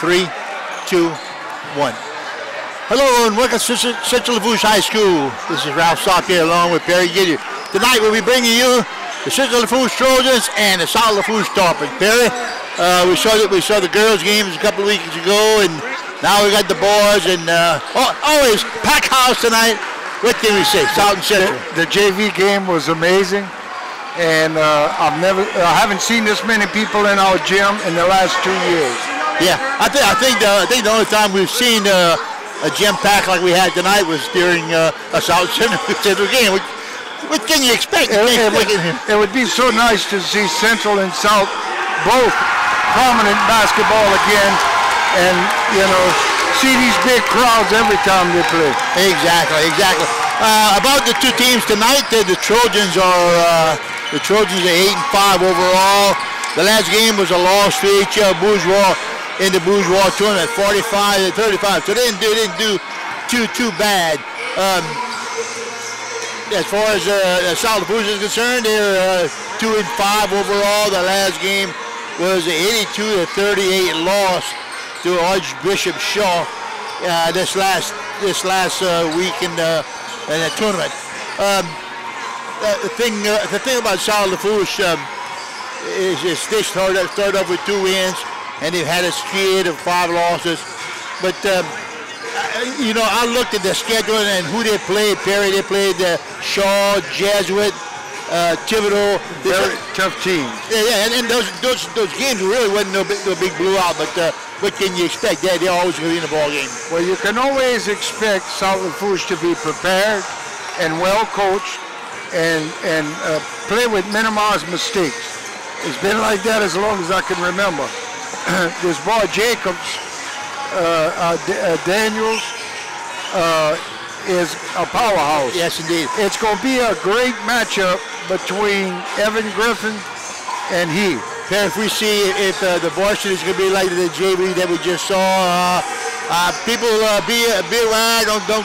Three, two, one. Hello and welcome to Central Lafourche High School. This is Ralph here along with Perry Guidry. Tonight we'll be bringing you the Central Lafourche Trojans and the South Lafourche Tarpon. Perry, uh, we saw that we saw the girls' games a couple of weeks ago, and now we got the boys, and uh, always pack house tonight. What can we say? South and Central. The, the JV game was amazing, and uh, I've never, I haven't seen this many people in our gym in the last two years. Yeah, I think I think the, I think the only time we've seen uh, a gym pack like we had tonight was during uh, a South Central, Central game. What, what can you expect? It, it, would, it would be so nice to see Central and South both prominent basketball again, and you know see these big crowds every time they play. Exactly, exactly. Uh, about the two teams tonight, the, the Trojans are uh, the Trojans are eight and five overall. The last game was a loss to HL Bourgeois in the Bourgeois tournament, 45 to 35. So they didn't do, didn't do too too bad. Um, as far as uh, South is concerned, they're uh, two and five overall. The last game was an 82 to 38 loss to Archbishop Shaw uh, this last this last uh, week in the in the tournament. Um, the thing uh, the thing about South Lafourche um, is, is they started started off with two wins and they've had a skid of five losses. But um, you know, I looked at the schedule and who they played. Perry, they played uh, Shaw, Jesuit, uh, Thibodaux. Very tough team. Yeah, yeah, and, and, those those those games really wasn't no big no big blowout. But uh, what can you expect? They they're always going to be in the ball game. Well, you can always expect South Lafourche to be prepared and well coached and and uh, play with minimized mistakes. It's been like that as long as I can remember. this boy Jacobs, uh, uh, uh Daniels, uh, is a powerhouse. Yes, indeed. It's going to be a great matchup between Evan Griffin and he. If we see if uh, the varsity is going to be like the JV that we just saw, uh, uh, people uh, be be aware. Don't don't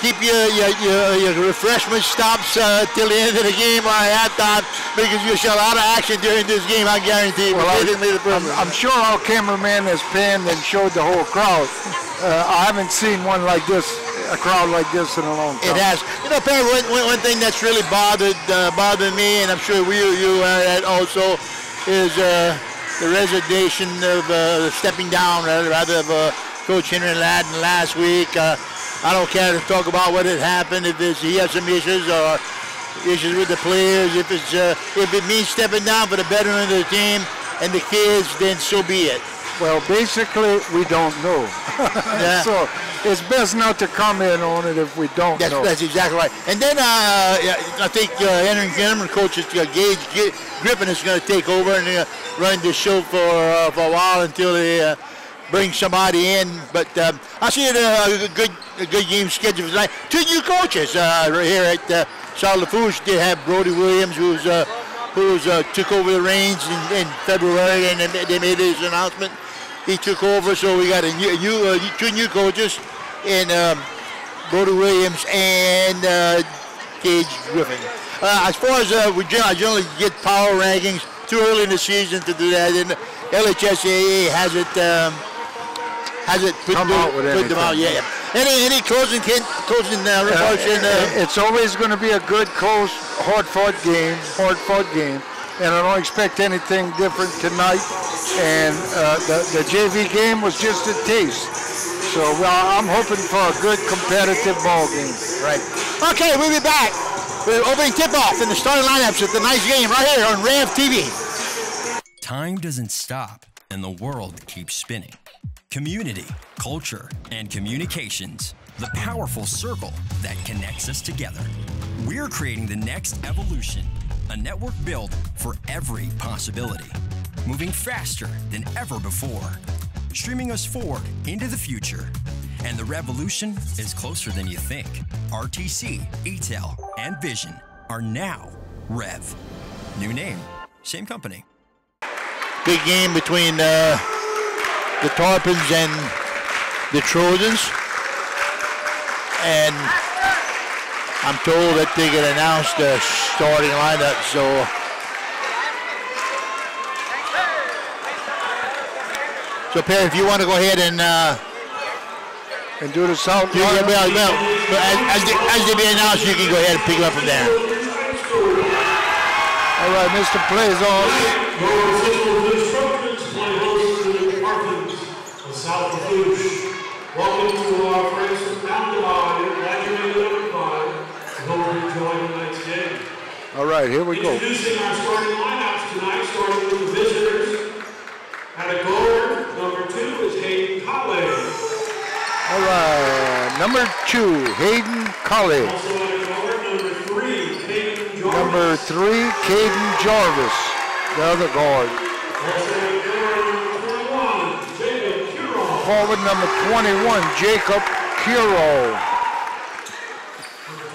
keep your your, your, your refreshment stops uh, till the end of the game or halftime because you'll see a lot of action during this game. I guarantee. Well, I, I'm, I'm, sure our cameraman has panned and showed the whole crowd. Uh, I haven't seen one like this, a crowd like this in a long time. It has. You know, Perry, one, one thing that's really bothered uh, bothered me, and I'm sure we you are also, is uh, the resignation of uh, stepping down rather, rather of uh, Coach Henry Ladden last week. I don't care to talk about what had happened, if it's, he has some issues or issues with the players. If it's uh, if it means stepping down for the betterment of the team and the kids, then so be it. Well, basically, we don't know. yeah. So it's best not to comment on it if we don't that's, know. That's exactly right. And then uh, I think uh, Henry Ginnerman coach is, uh, Gage Griffin is going to take over and uh, run the show for, uh, for a while until they uh, bring somebody in. But um, I see it, uh, a good a good game schedule tonight. Two new coaches uh, right here at uh, South Lafourche. They have Brody Williams, who's uh, who's uh, took over the reins in, in, February, and they made his announcement. He took over, so we got a new, new uh, two new coaches in um, Brody Williams and uh, Gage Griffin. Uh, as far as uh, we generally get power rankings, too early in the season to do that, and LHSAA has it. Um, has it put, Come out with put them out? Yeah. Any any closing closing uh, remarks? Uh, uh, it's always going to be a good, close, hard-fought game. Hard-fought game, and I don't expect anything different tonight. And uh, the the JV game was just a taste. So well, I'm hoping for a good competitive ball game. Right. Okay, we'll be back. We're opening tip-off in the starting lineups at the nice game right here on Rev TV. Time doesn't stop, and the world keeps spinning community, culture, and communications, the powerful circle that connects us together. We're creating the next evolution, a network built for every possibility, moving faster than ever before, streaming us forward into the future. And the revolution is closer than you think. RTC, ATEL, and Vision are now Rev. New name, same company. Big game between uh the Tarpons and the Trojans. And I'm told that they get announced the starting lineup, so So Perry, if you want to go ahead and uh, and do the south you, line. well, well, well, as, as, they, as they be announced, you can go ahead and pick it up from there. All right, Mr. Plazos Central Blues Trojans play host to the Tarpons of South Lafourche. Welcome to our friends from Mount Divide. Glad you made it over five. We hope you enjoy tonight's game. All right, here we go. Introducing our starting lineups tonight, starting with the visitors. At a guard, number two is Hayden Colley. All right, number two, Hayden Colley. Also at a guard, number three, Hayden Jarvis. Number three, Caden Jarvis, the other guard. Also at guard, number 21, Jacob Curo. Forward number 21, Jacob Curo.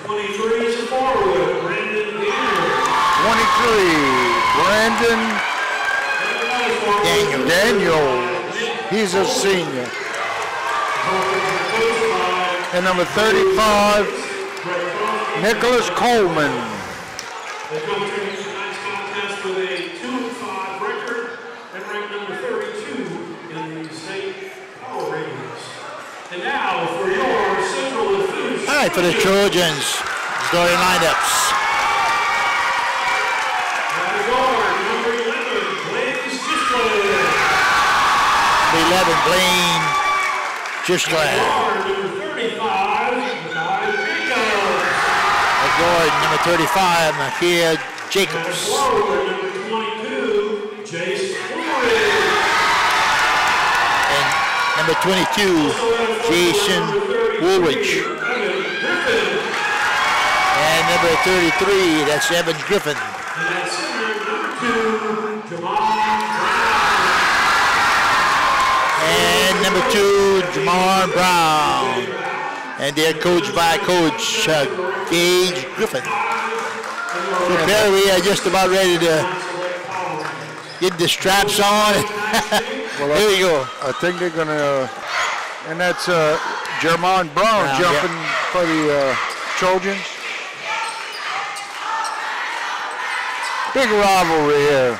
23 is a forward, Brandon Daniels. 23, Brandon Daniel. Daniels. He's a senior. And number 35, Nicholas Coleman. They come to tonight's contest with a 2 and 5 record and ranked number 32 in the state power ratings. And now for your Central All right, for the Trojans, starting lineups. At the guard, number 11, Blaze Gisclair. 11, Blaine Gisclair. Guard, number 35, Guy Jacobs. At guard, number 35, Makia Jacobs. Forward, number 22, Jace Woolridge. And number 22, Jason Woolridge. Evan Griffin. And number 33, that's Evan Griffin. And number two, Jamal Brown. And Jamar Brown. And they're coached by Coach uh, Gage Griffin. So Perry, we are just about ready to get the straps on. Here we go. I think they're gonna, uh, and that's uh, Jermon Brown Brown, jumping for the uh, Trojans. Big rivalry here.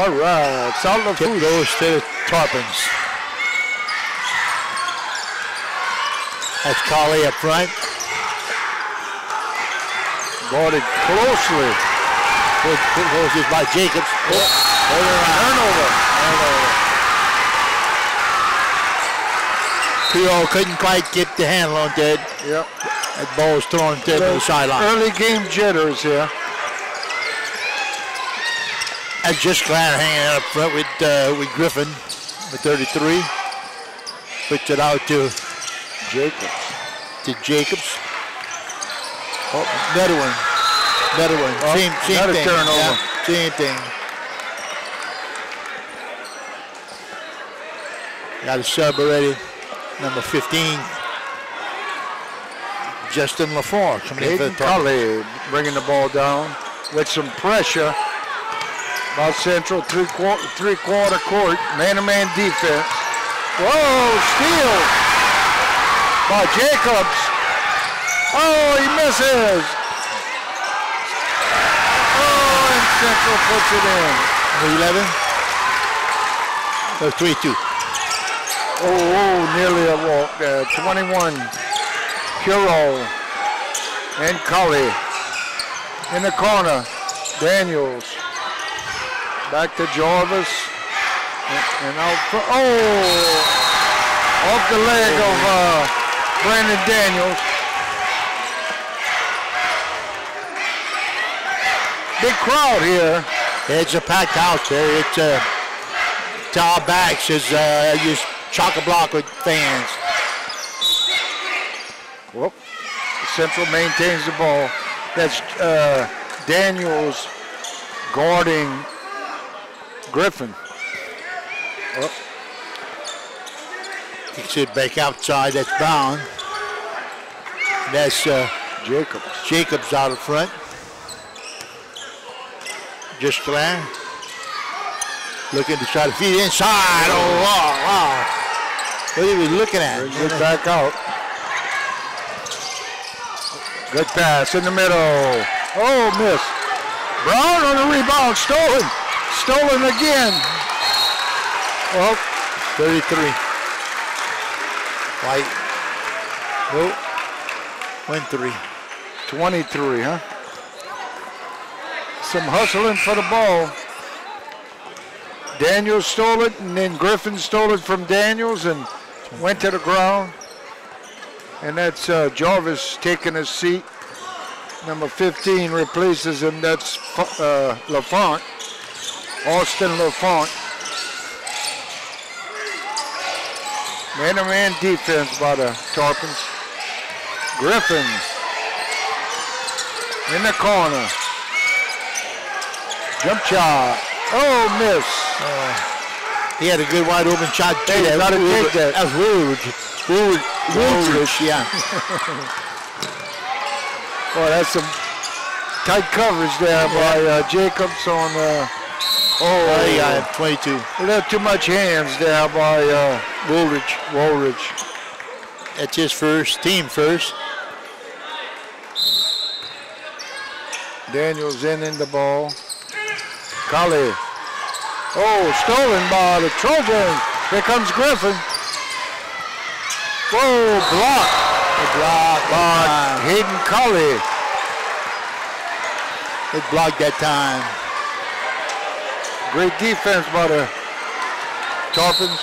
All right, Lafourche. goes to the Tarpons. That's Collie up front. Guarded closely. Goes is by Jacobs. Oh, around. Turnover. Creole couldn't quite get the handle on that. Yep. That ball ball's thrown to the sideline. Early game jitters here. That's Gisclair hanging out up front with uh, with Griffin, with 33. Puts it out to Jacobs. to Jacobs. Oh, another one. Another one. Oh, same same another thing. turnover. Yeah, same thing. Got a sub already. Number 15. Justin LaFour coming in for the top. Cully bringing the ball down with some pressure. About Central, three quarter, three quarter court, man-to-man defense. Whoa, steal by Jacobs. Oh, he misses. Oh, and Central puts it in. Number 11. Oh, 3-2. Oh, oh, nearly a walk there. 21, Curo and Cully in the corner. Daniels back to Jarvis and, out for, oh, off the leg of uh, Brandon Daniels. Big crowd here. It's a packed house there. It's uh, to our backs is uh, just chock a block with fans. Whoop. Central maintains the ball. That's uh, Daniels guarding Griffin. Whoop. Kicks it back outside. That's Brown. That's uh, Jacobs. Jacobs out in front. Gisclair. Looking to try to feed inside. Oh, wow, wow. What are we looking at? Good back out. Good pass in the middle. Oh, miss. Brown on the rebound, stolen. Stolen again. Well, 33. White. Nope. Win three. 23, huh? Some hustling for the ball. Daniels stole it, and then Griffin stole it from Daniels and went to the ground. And that's uh, Jarvis taking his seat. Number 15 replaces him. That's uh, LaFont. Austin LaFont. Man-to-man defense by the Tarpons. Griffin in the corner. Jump shot. Oh, miss. He had a good wide open shot too. Hey, That gotta take that. That was Woolridge. Woolridge. Woolridge, yeah. Boy, that's some tight coverage there by uh, Jacobs on. Uh, Oh, he got oh, him, 22. a little too much hands there by uh, Woolridge. Woolridge. That's his first, team first. Daniels in in the ball. Cully. Oh, stolen by the Trojans. Here comes Griffin. Whoa, block Good block. by Hayden Cully. time. Good block that time. Great defense by the Tarpons.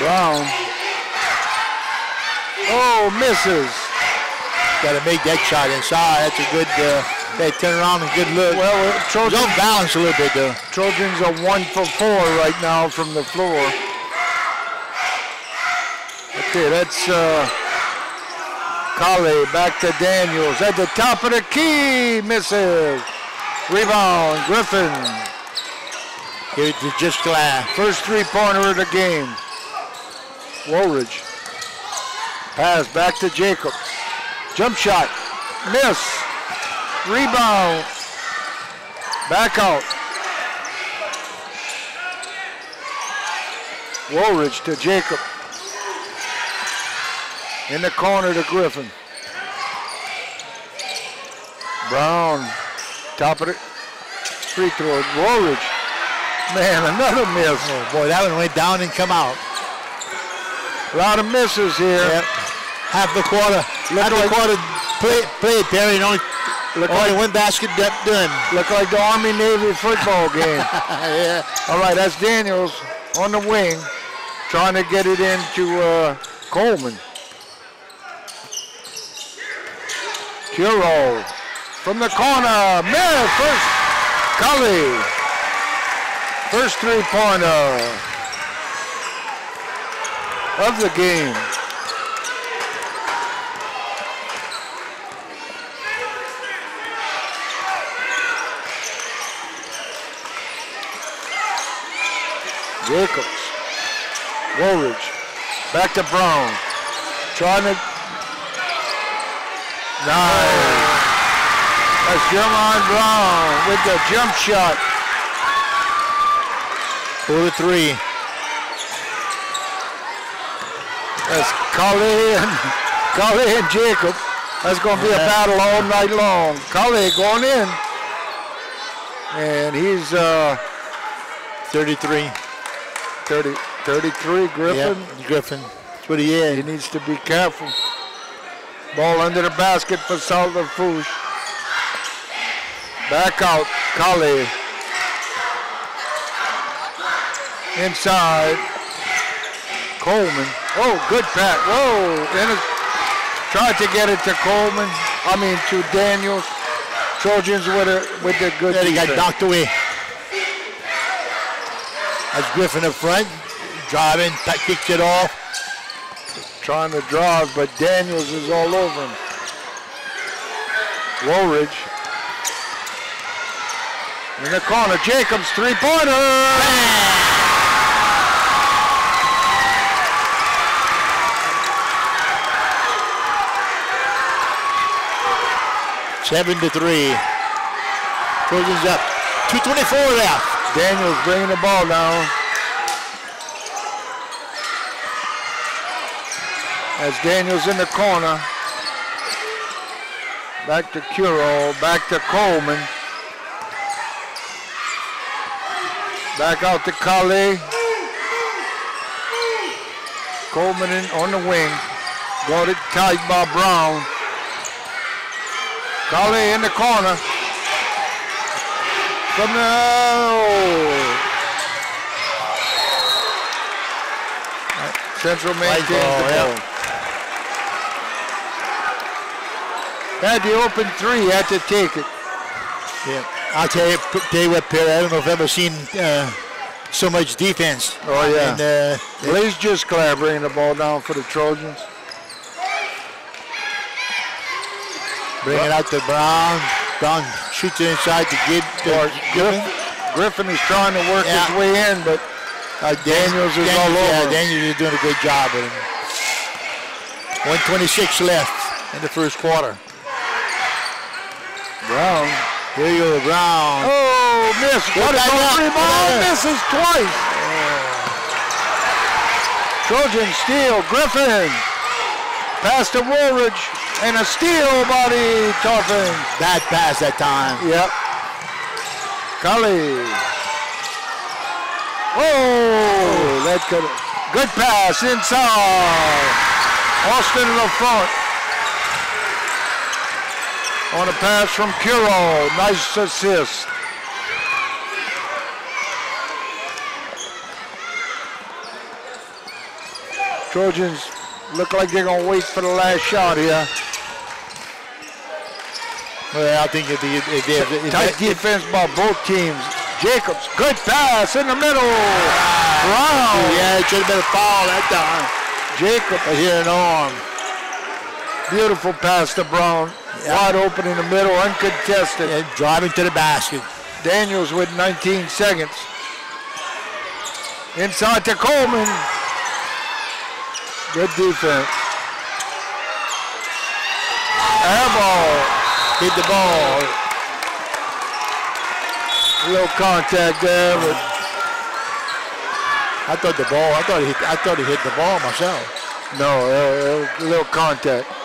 Brown. Oh, misses. Got to make that shot inside. That's a good, uh, they turn around and good look. Well, uh, Trojans, balance a little bit though. Trojans are one for four right now from the floor. Okay, that's uh, Colley back to Daniels at the top of the key, misses. Rebound, Griffin. Give it to Gisclair. First three-pointer of the game. Woolridge. Pass back to Jacobs. Jump shot. Miss. Rebound. Back out. Woolridge to Jacob. In the corner to Griffin. Brown. Top of the free throw. Woolridge. Man, another miss. Oh boy, that one went down and come out. A lot of misses here. Yep. Half the quarter. Half the quarter play, played, Perry, and only, Look only like, one basket done. done. look like the Army-Navy football game. yeah. All right, that's Daniels on the wing, trying to get it into uh, Coleman. Curo from the corner. Miss first. Cully. First three-pointer of the game. Jacobs. Woolridge. Back to Brown. Trying to. Nice. That's Jermon Brown with the jump shot. Four to three. That's Cully and Cully and Jacob. That's going to be a battle all night long. Cully going in. And he's uh, 33. 30, 33, Griffin. Yep, Griffin. That's what he is. He needs to be careful. Ball under the basket for South Lafourche. Back out, Cully. Inside. Coleman. Oh, good pass. Whoa. And tried to get it to Coleman. I mean to Daniels. Trojans with a with the good Then he got knocked away. That's Griffin up front. Driving, that kicks it off. Trying to drive, but Daniels is all over him. Woolridge. In the corner, Jacobs, three-pointer. Seven to three. Trojans up. 224 left. Daniels bringing the ball down. As Daniels in the corner. Back to Curo, back to Coleman. Back out to Kale. Coleman in on the wing. Got it tight by Brown. Kale in the corner. From the oh. Central maintains the ball. Had the open three, had to take it. Yeah. I'll tell you, you what, I don't know if I've ever seen uh, so much defense. Oh, yeah. And, uh, Blaze Gisclair bringing the ball down for the Trojans. bring it out to Brown. Brown shoots it inside to. Or To Griffin, Griffin is trying to work Yeah. his way in, but Uh, Daniels is Daniels, all over Yeah. Daniels is doing a good job with him. 126 left in the first quarter. Brown. Here you go, Brown. Oh, miss. What back is up. on rebound? Misses twice. Trojan steal. Griffin. Pass to Woolridge. And a steal by the Tarpon. Bad pass that time. Yep. Cully. Oh, that could good pass inside. Austin in the front. On a pass from Kiro. Nice assist. Trojans look like they're gonna wait for the last shot here. Well, I think if they, if they, Tight defense by both teams. Jacobs, good pass in the middle. Brown. yeah, it should have been a foul that time. Jacobs, I hear an arm. beautiful pass to Brown. Wide open in the middle, uncontested. And driving to the basket. Daniels with 19 seconds. Inside to Coleman. Good defense. Air ball. Hit the ball. A little contact there, but I thought the ball. I thought he hit. I thought he hit the ball myself. no, uh, a little contact.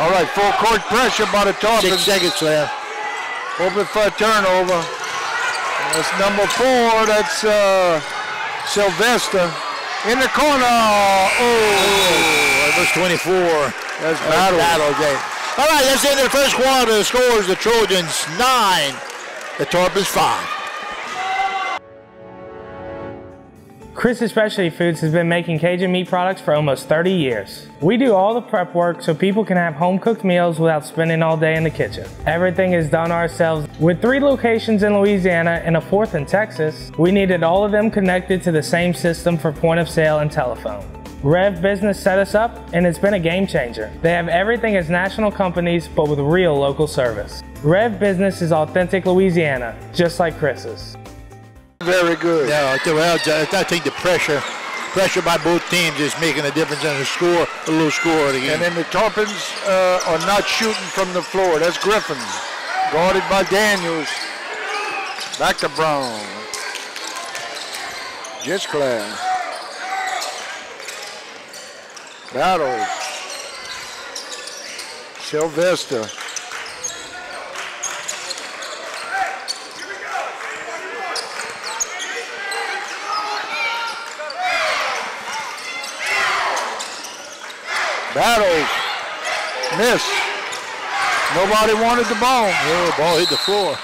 All right, full court pressure by the Six Tarpons. seconds left. Open for a turnover. That's number four. That's uh, Sylvester. In the corner. Oh, That was 24. that's Battle. battle. Battle game. All right, that's the end of the first quarter. The score is the Trojans nine, the Tarpons five. Chris's Specialty Foods has been making Cajun meat products for almost 30 years. We do all the prep work so people can have home cooked meals without spending all day in the kitchen. Everything is done ourselves. With three locations in Louisiana and a fourth in Texas, we needed all of them connected to the same system for point of sale and telephone. Rev Business set us up and it's been a game changer. They have everything as national companies but with real local service. Rev Business is authentic Louisiana, just like Chris's. Very good. Yeah, well, I think the pressure, pressure by both teams is making a difference in the score, the low score of the game. And then the Tarpons uh, are not shooting from the floor. That's Griffin. Guarded by Daniels. Back to Brown. Gisclair. Battles. Sylvester. Battles. Miss. Nobody wanted the ball. oh, ball hit the floor.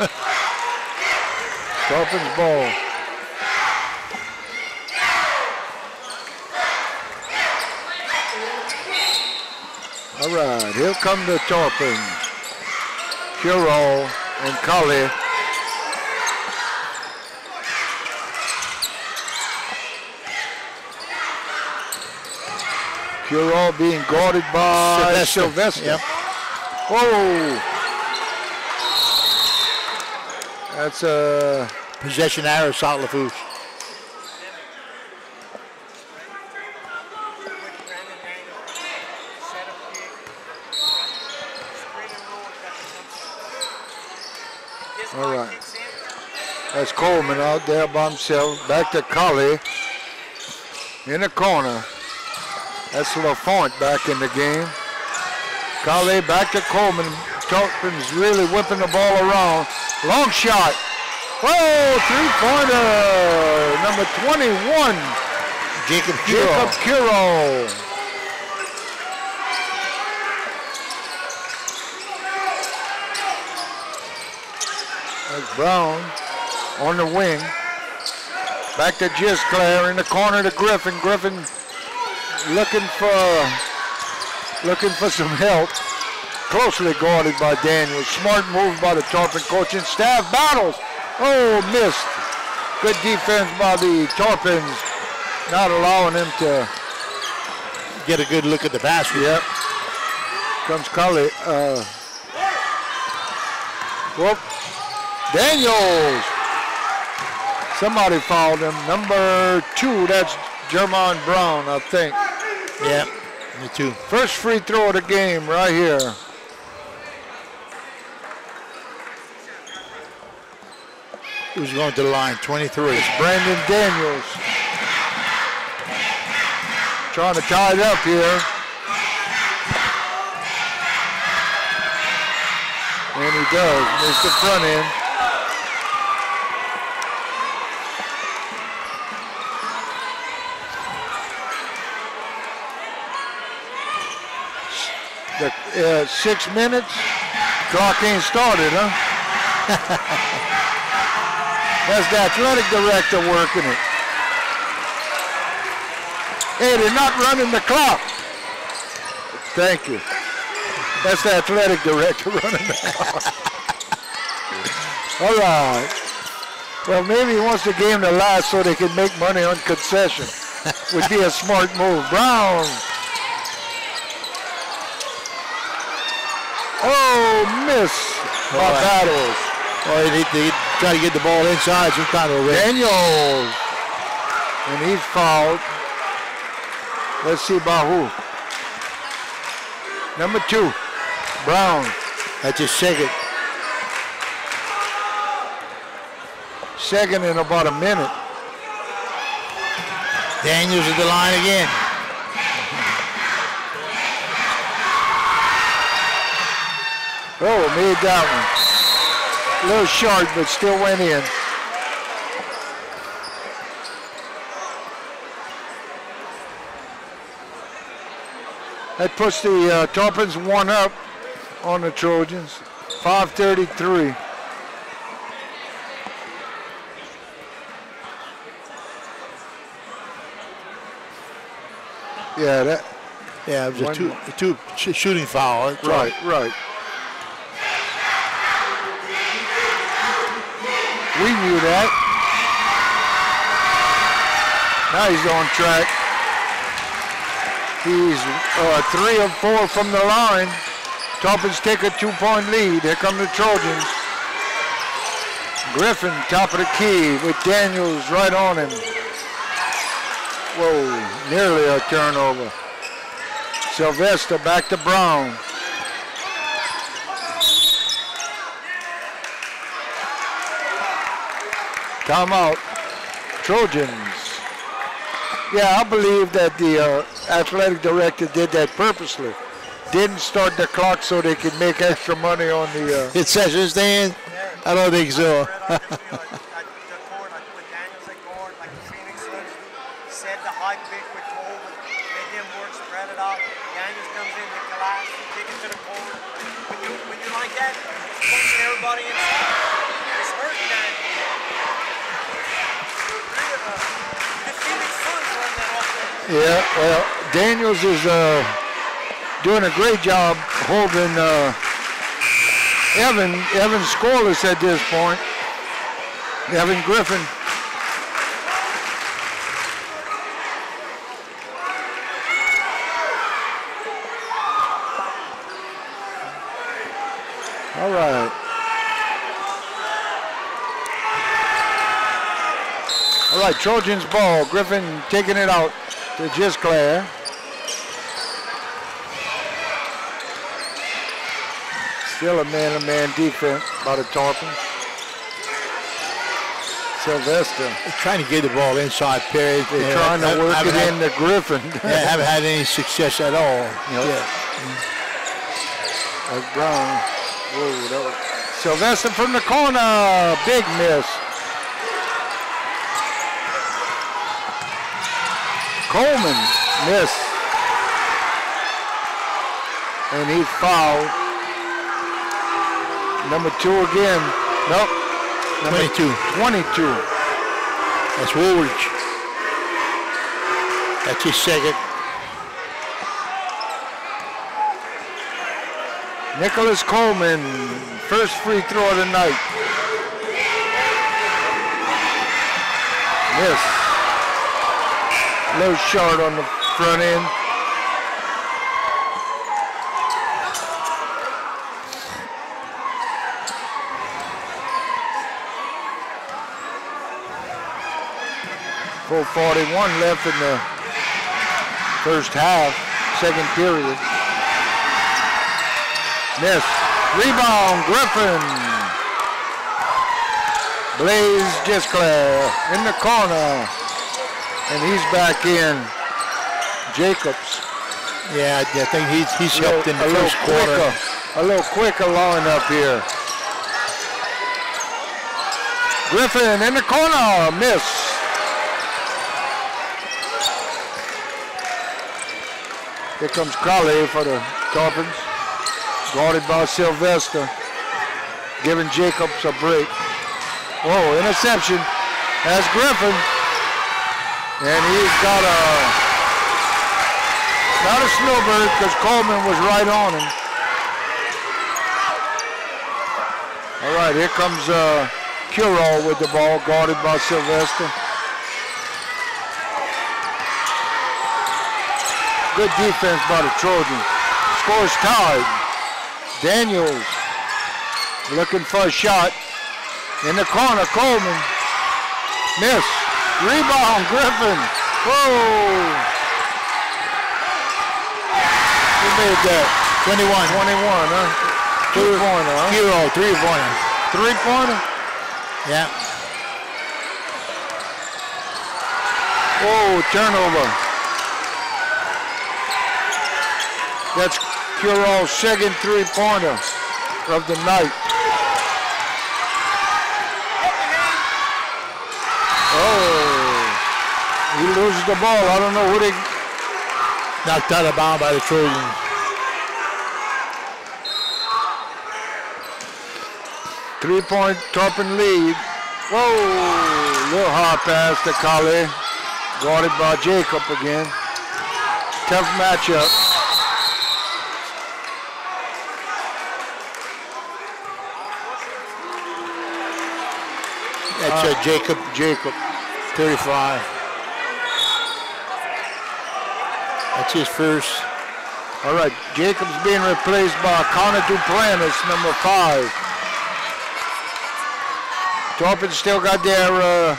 Tarpons ball. All right, here come the Tarpons. Curo and Cully. Curo being guarded by Sylvester. Yep. Whoa. That's a Possession arrow, South Lafourche. All right. That's Coleman out there by himself. Back to Cully. In the corner. That's LaFont back in the game. Kale back to Coleman. Tarpons really whipping the ball around. Long shot. Whoa, three-pointer. Number 21. Jacob Kiro. Jacob Kiro. That's Brown on the wing. Back to Gisclair in the corner to Griffin. Griffin looking for looking for some help. Closely guarded by Daniels. Smart move by the Tarpon coaching staff. Battles. Oh, missed. Good defense by the Tarpons. Not allowing him to Get a good look at the basket. Yep. Comes Cully. Uh, whoop. Daniels. Somebody fouled him. Number two, that's Jermon Brown, I think. Yeah, me too. First free throw of the game right here. Who's going to the line? 23. It's Brandon Daniels. Trying to tie it up here. And he does. Missed the front end. The, uh, six minutes. Clock ain't started, huh? That's the athletic director working it. Hey, they're not running the clock. Thank you. That's the athletic director running the clock. All right. Well, maybe he wants the game to last so they can make money on concession. Would be a smart move. Brown. Oh, miss All right. Battles. Oh, they, they try to get the ball inside some kind of way. Daniels. And he's fouled. Let's see about who. Number two, Brown. That's his second. Second in about a minute. Daniels at the line again. Oh, made that one. A little short, but still went in. That puts the uh, Tarpons one up on the Trojans. 533. Yeah, that Yeah, it was a two, a two sh- shooting foul. That's right, right. We knew that. Now he's on track. He's uh, three of four from the line. Tarpons take a two-point lead. Here come the Trojans. Griffin, top of the key, with Daniels right on him. Whoa, nearly a turnover. Sylvester back to Brown. Timeout. Trojans. Yeah, I believe that the uh, athletic director did that purposely. Didn't start the clock so they could make extra money on the. Uh, It says his stand. I don't think so. Spread out the field, like, like the court, like with Daniels at guard, like the Phoenix Suns set the high pick with Colvin, make him work, spread it out. Daniels comes in, they collapse, kick it to the corner. When you when you like that, it's pushing everybody inside. It's hurting Daniels. Really, uh, the Phoenix Suns run that offense. Yeah, well, Daniels is uh, doing a great job holding uh, Evan. Evan scoreless at this point. Evan Griffin. All right. All right, Trojans ball. Griffin taking it out to Gisclair. Still a man-to-man defense by the Tarpons. Sylvester. trying to get the ball inside Perry. They're trying to work it had, into Griffin. yeah, haven't had any success at all. Yeah. Like Brown. Whoa, that was Sylvester from the corner. Big miss. Coleman miss. And he fouled. Number two again. Nope. Number 22. 22. That's Woolridge. That's his second. Nicholas Coleman, first free throw of the night. Miss. Little short on the front end. Four forty-one left in the first half, second period. Miss. Rebound, Griffin. Blaze Gisclair in the corner. And he's back in. Jacobs. Yeah, I think he's, he's A little, helped in the a little first quarter. quicker. A little quicker line up here. Griffin in the corner. Miss. Here comes Crowley for the Dolphins. Guarded by Sylvester. Giving Jacobs a break. Whoa, interception. That's Griffin. And he's got a, not a snowbird because Coleman was right on him. All right, here comes uh, with the ball, guarded by Sylvester. Good defense by the Trojans. Scores tied. Daniels looking for a shot. In the corner, Coleman. Miss. Rebound, Griffin. Whoa. Who made that? 21. 21, huh? Two pointer, huh? Curo, three pointer. Three pointer? Yeah. Whoa, turnover. That's Curol's second three-pointer of the night. Oh, he loses the ball. I don't know who they. Knocked out of bound by the Trojans. Three-point Tarpon lead. Whoa, little hard pass to Kali. Guarded by Jacob again. Tough matchup. That's uh, Jacob, Jacob. 35. That's his first. All right, Jacob's being replaced by Connor Duplantis, number five. Tarpon still got their uh,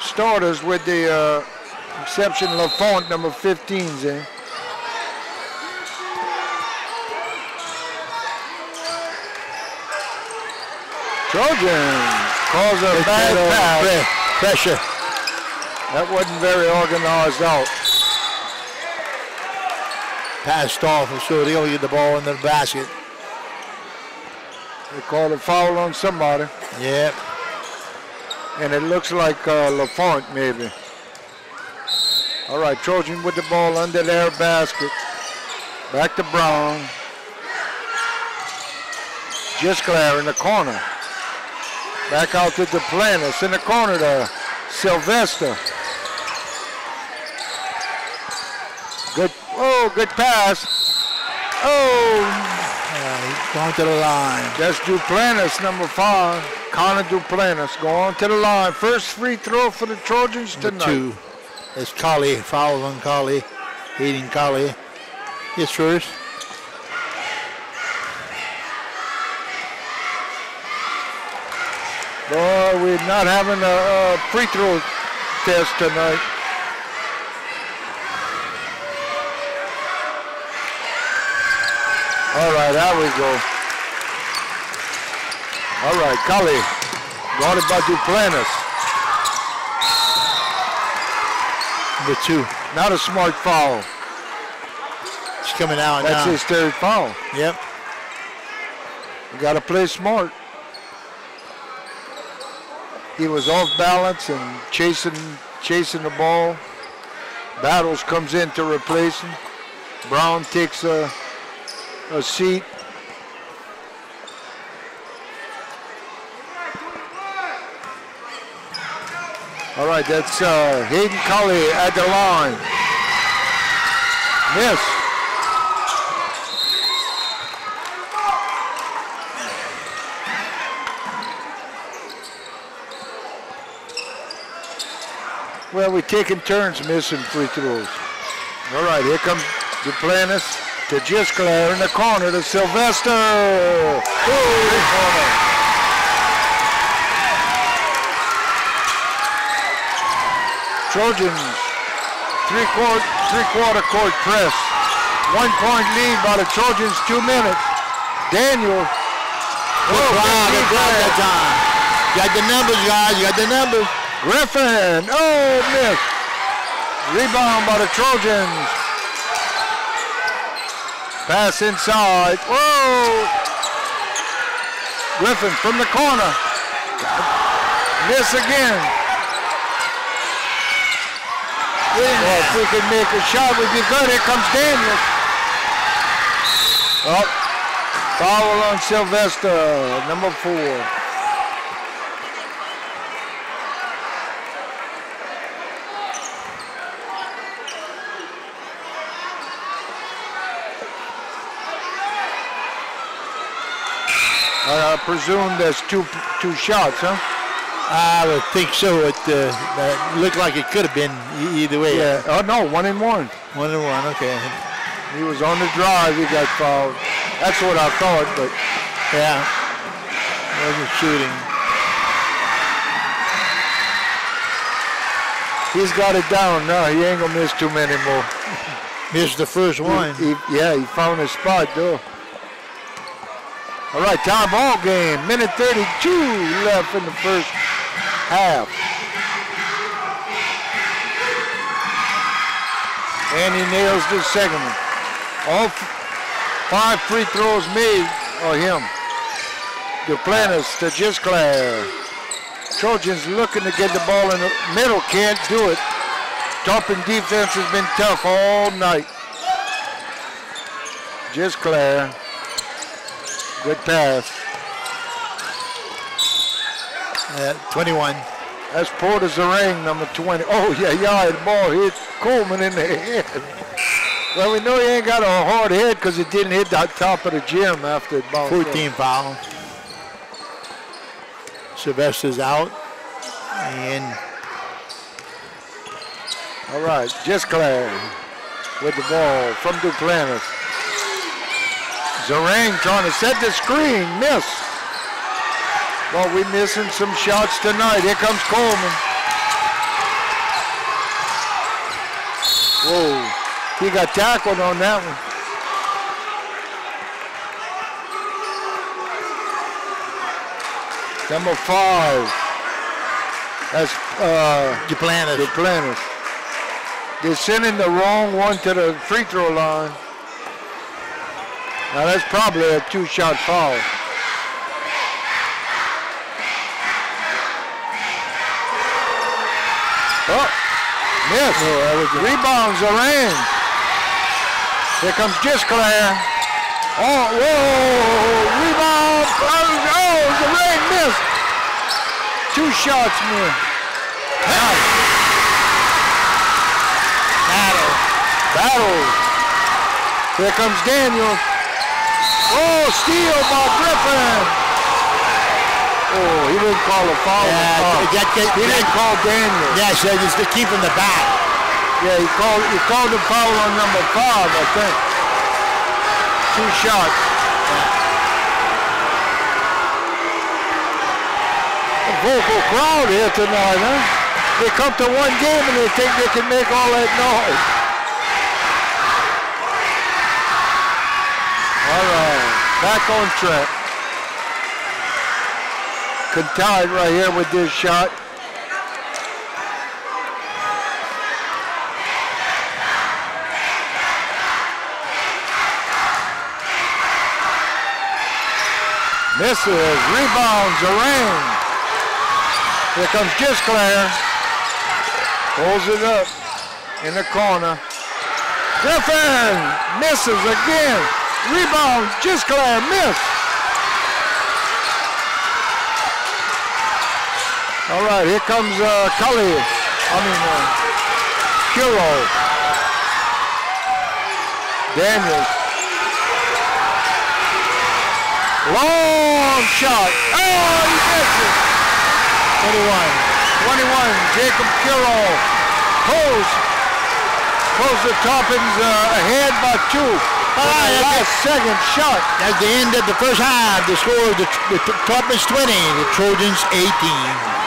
starters with the uh, exception LaFont, number 15's in. Trojan calls a bad pass. Pressure. That wasn't very organized out. Passed off, and showed get the ball in the basket. They called a foul on somebody. Yep. And it looks like uh, LaFont maybe. All right, Trojan with the ball under their basket. Back to Brown. Gisclair in the corner. Back out to Duplantis in the corner to Sylvester. Good, oh, good pass. Oh, Uh, going to the line. that's Duplantis, number five. Connor Duplantis going to the line. First free throw for the Trojans Number tonight. two. It's Collie. fouling on Collie. Hitting Collie. His first. Boy, we're not having a, a free throw test tonight. All right, there we go. All right, Cully Guarded by Duplantis. Number two. Not a smart foul. He's coming out That's now. his third foul. Yep. You got to play smart. He was off balance and chasing chasing the ball. Battles comes in to replace him. Brown takes a, a seat. All right, that's uh, Hayden Cully at the line. Miss. Well, we're taking turns missing free throws. All right, here comes the Duplantis to Gisclair in the corner to Sylvester. Ooh, corner. Trojans, three quarter, three quarter court press. One point lead by the Trojans, two minutes. Daniel. Good Oh, job, good job that time. Got the numbers, guys. You got the numbers. Griffin. Oh, miss. Rebound by the Trojans. Pass inside. Whoa. Griffin from the corner. Miss again. Well, if we could make a shot, we'd be good. Here comes Daniels. Oh, foul on Sylvester, number four. I presume there's two two shots, huh? I would think so. It uh, uh, looked like it could have been either way. Yeah. Oh no, one and one. One and one. Okay. He was on the drive. He got fouled. That's what I thought, but Yeah. Wasn't shooting. he's got it down now. He ain't gonna miss too many more. Missed the first one. He, he- yeah, he found his spot though. All right, time ball game. Minute 32 left in the first half. And he nails the second one. All five free throws made are him. The Duplantis to Just Gisclair. Trojans looking to get the ball in the middle, can't do it. Tarpon defense has been tough all night. Just Gisclair. Good pass. Uh, 21. As That's Porter Zarang, number 20. Oh, yeah, yeah, the ball hit Coleman in the head. Well, we know he ain't got a hard head because it didn't hit the top of the gym after it bounced. off. 14 foul. Sylvester's out. And All right, Gisclair with the ball from Duplantis. Zarang trying to set the screen, miss. Well, we missing some shots tonight. Here comes Coleman. Whoa, he got tackled on that one. Number five. That's uh, Duplantis. Duplantis. They're sending the wrong one to the free throw line. Now that's probably a two-shot foul. Oh, miss. Rebounds are in. Here comes Gisclair. Oh, whoa, rebound. Oh, oh, the rain missed. Two shots, man. Nice. Battle. Battle. Here comes Daniel. Oh, steal by Griffin. Oh, he didn't call a foul. Yeah, Oh, that- that- he didn't call Daniel. Yeah, so just to keep him the back. Yeah, he called he called the foul on number five, I think. Two shots. A vocal crowd here tonight, huh? They come to one game and they think they can make all that noise. All right, back on track. can tie right here with this shot. Misses, rebounds, Arang. Here comes Gisclair. Pulls it up in the corner. Griffin misses again. Rebound, Gisclair, miss. All right, here comes uh, Cully. I mean, uh, Curo. Daniels. Long shot. Oh, he missed it. 21. 21. Jacob Curo pulls. Pulls the Tarpons uh, ahead by two. All right, that's last second shot. At the end of the first half, the score the, the Tarpons 20, the Trojans 18.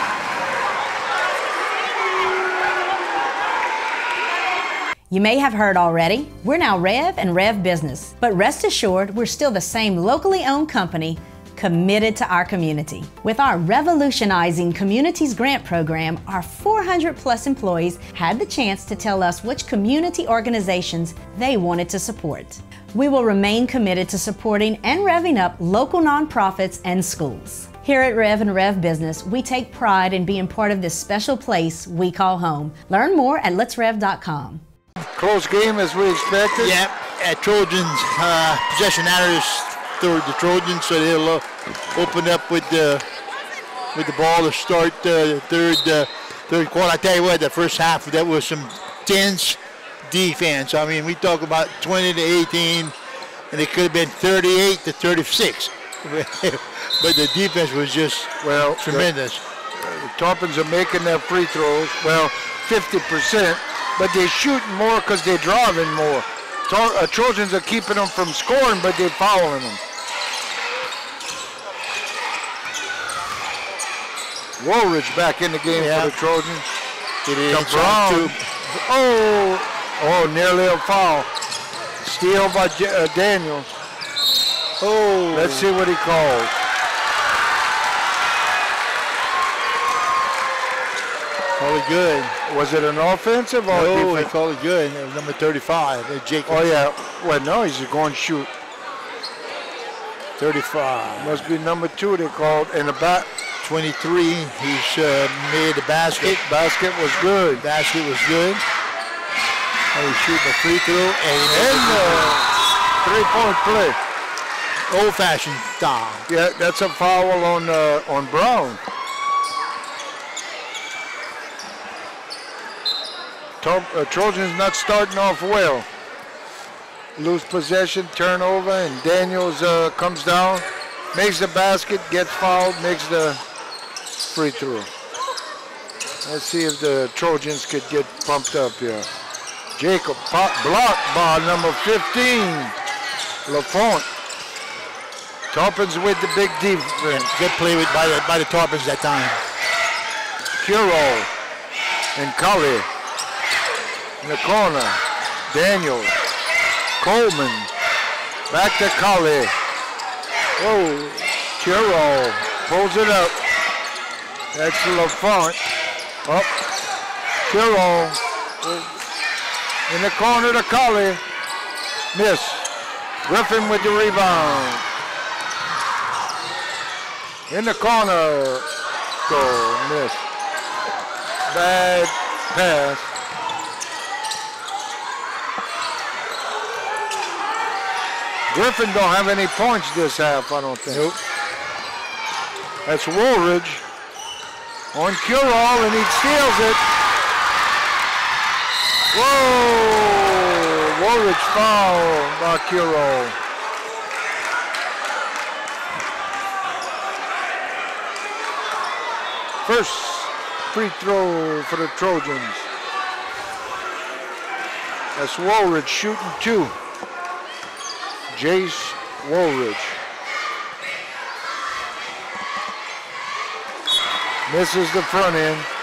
You may have heard already, we're now Rev and Rev Business, but rest assured we're still the same locally owned company committed to our community. With our revolutionizing Communities Grant Program, our 400 plus employees had the chance to tell us which community organizations they wanted to support. We will remain committed to supporting and revving up local nonprofits and schools. Here at Rev and Rev Business, we take pride in being part of this special place we call home. Learn more at letsrev.com. Close game as we expected. Yep, at Trojans uh, possession arrows toward the Trojans, so they'll uh, open up with the with the ball to start uh, third uh, third quarter. I tell you what, the first half that was some tense defense. I mean, we talk about 20 to 18, and it could have been 38 to 36, but the defense was just well tremendous. The, the Tarpons are making their free throws. Well, 50 percent but they're shooting more because they're driving more. Uh, Trojans are keeping them from scoring, but they're fouling them. Woolridge back in the game yeah. for the Trojans. It is. Oh, oh, nearly a foul. Steal by uh, Daniels. Oh. Let's see what he calls. Call it good. Was it an offensive or no? He called it good. It was number 35, Jacob. Oh yeah. Well, no, he's going to shoot. 35. Must be number two they called. And the back 23. He's uh, made the basket. Basket was good. Basket was good. He's shooting a free throw and, and uh, three-point play. Old-fashioned style. Yeah, that's a foul on uh, on Brown. uh, Trojans not starting off well. Lose possession, turnover, and Daniels uh, comes down, makes the basket, gets fouled, makes the free throw. Let's see if the Trojans could get pumped up here. Jacob blocked by number 15, LaFont. Tarpons with the big defense. Good play with, by, the, by the Tarpons that time. Curo and Cully in the corner. Daniel. Coleman. Back to Cully. Oh, Curo pulls it up. That's LaFont. Up. Curo in the corner to Cully. Miss. Griffin with the rebound. In the corner. Go. Miss. Bad pass. Griffin don't have any points this half, I don't think. Nope. That's Woolridge on Curall, and he steals it. Whoa! Woolridge foul Curall. First free throw for the Trojans. That's Woolridge shooting two. Jace Woolridge. Misses the front end.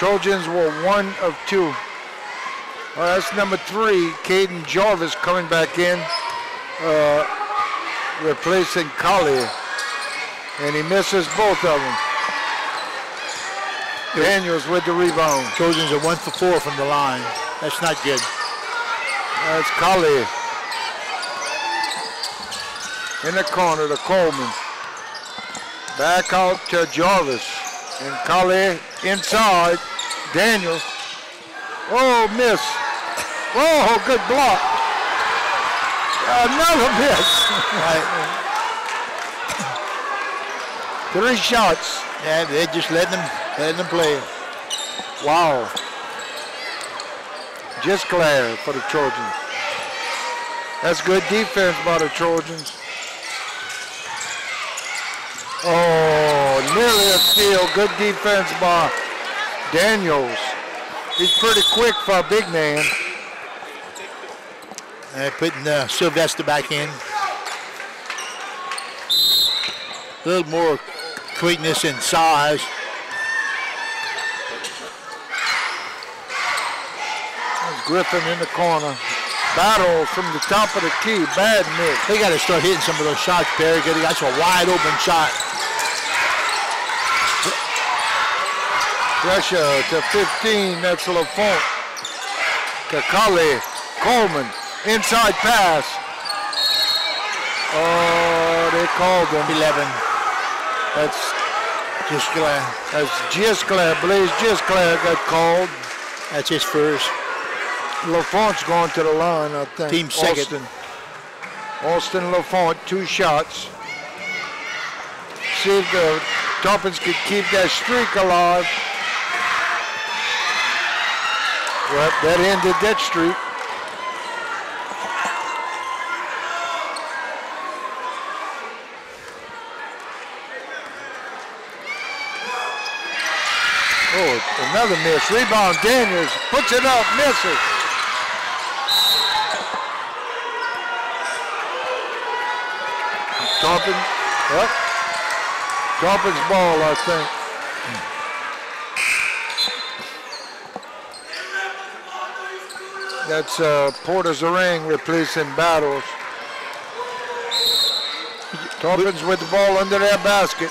Trojans were one of two. Well, that's number three, Caden Jarvis coming back in. Uh, replacing Collie. And he misses both of them. Daniels with the rebound. Trojans are one for four from the line. That's not good. That's Collie. In the corner to Coleman. Back out to Jarvis. And Collie inside. Daniels. Oh, miss. Oh, good block. Uh, Another miss. Three shots. Yeah, they're just letting them, letting them play. Wow. Gisclair for the Trojans. That's good defense by the Trojans. Oh, nearly a steal. Good defense by Daniels. He's pretty quick for a big man. They're putting uh, Sylvester back in. A little more quickness and size. Griffin in the corner. Battle from the top of the key. Bad miss. They got to start hitting some of those shots, Perry, because that's a wide open shot. Pressure to 15. That's LaFont. Kakali. Coleman. Inside pass. Oh, they called him. 11. That's Gisclair. that's Gisclair. Blaze Gisclair got called. That's his first. LaFont's going to the line, I think. Team second. Austin. Austin LaFont, two shots. See if the Dolphins could keep that streak alive. Well, that ended that streak. Oh, another miss. Rebound, Daniels puts it up, misses. Tarpons, up. Tarpons ball, I think. That's uh, Porter Zarang replacing Battles. Tarpons with the ball under their basket.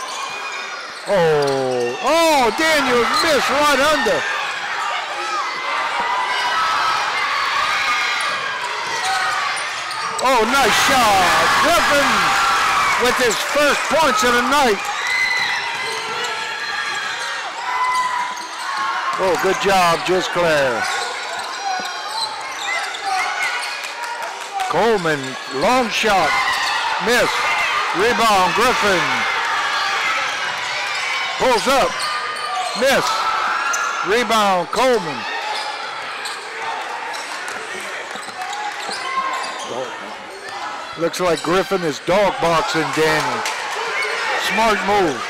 Oh, oh, Daniels missed right under. Oh, nice shot. Griffin with his first points of the night. Oh, good job, Gisclair. Coleman, long shot, miss. Rebound, Griffin. Pulls up, miss. Rebound, Coleman. Looks like Griffin is dog boxing Daniel. Smart move.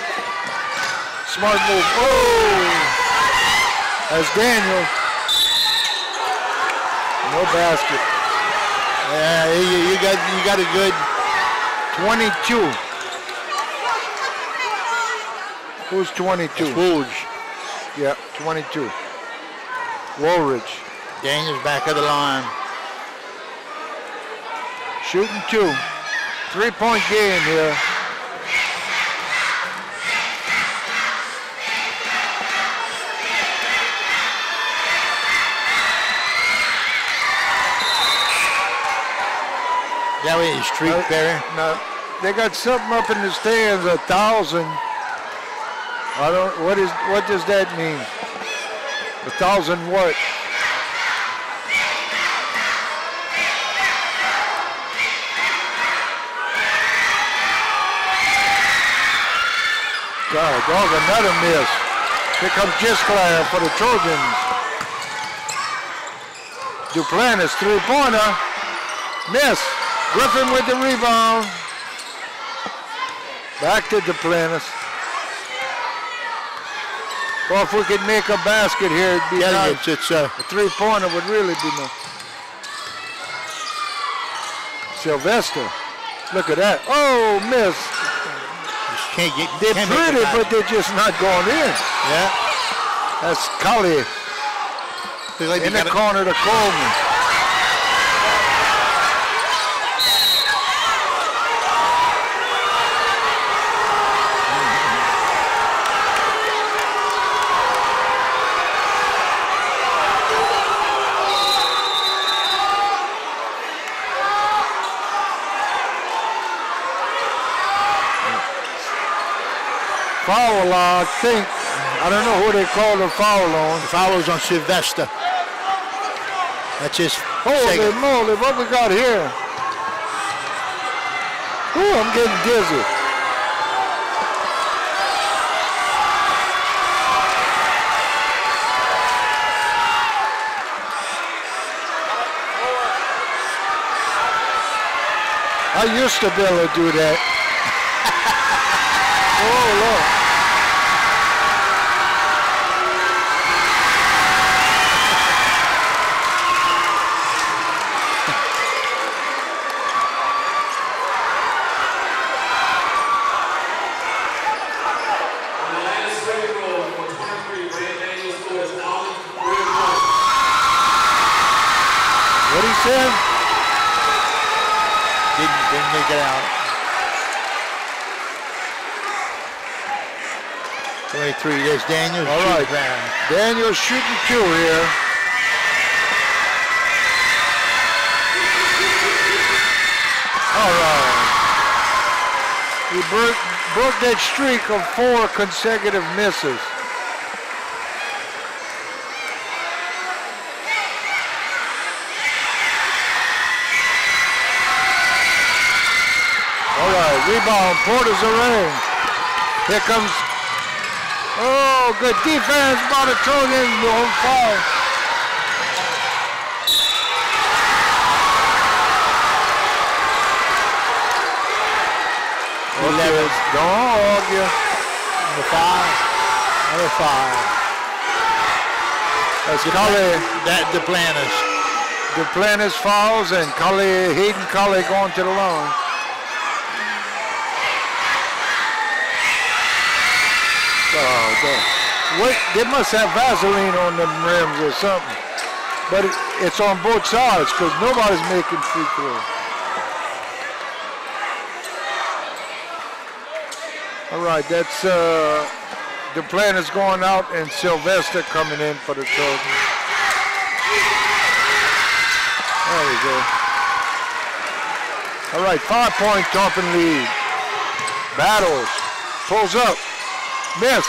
Smart move. Oh! As Daniel. No basket. Yeah, you, you got you got a good 22. Who's 22? Wooge. Yeah, 22. Woolridge. Daniels back of the line. Shooting two. Three-point game here. That way streak, Uh, Perry. No, they got something up in the stands, a thousand. I don't. What is? What does that mean? A thousand what? God, dog, another miss. Here comes Gisclair for the Trojans. Duplantis three-pointer. Miss. Griffin with the rebound. Back to Duplantis. Well, if we could make a basket here, it'd be Yeah, nice. it's, uh, A three-pointer would really be nice. Sylvester. Look at that. Oh, miss. can't get. They're can't pretty, it but they're just not going in. yeah. That's Collie like in the corner to Coleman. Foul, I think. I don't know who they call the foul on. The foul was on Sylvester. That's his Holy second. moly, what we got here? Ooh, I'm getting dizzy. I used to be able to do that. oh, Lord. On the last free throw for 23, Brand Daniels scores one. Three points. What he said? Didn't, didn't make it out. 23, there's Daniels. All right, down. Daniel shooting two here. All right. He broke, broke that streak of four consecutive misses. All right, rebound, Porter's array. Here comes Good defense by the Trojans on foul. Okay, don't argue. Number five. Number five. That's Cully. That the. The Duplantis fouls and Cully, Hayden Cully going to the line. What, they must have Vaseline on them rims or something. But it, it's on both sides because nobody's making free throws. All right, that's uh, Duplantis going out and Sylvester coming in for the Trojans. There we go. All right, five point Tarpon lead. Battles. Pulls up. Miss.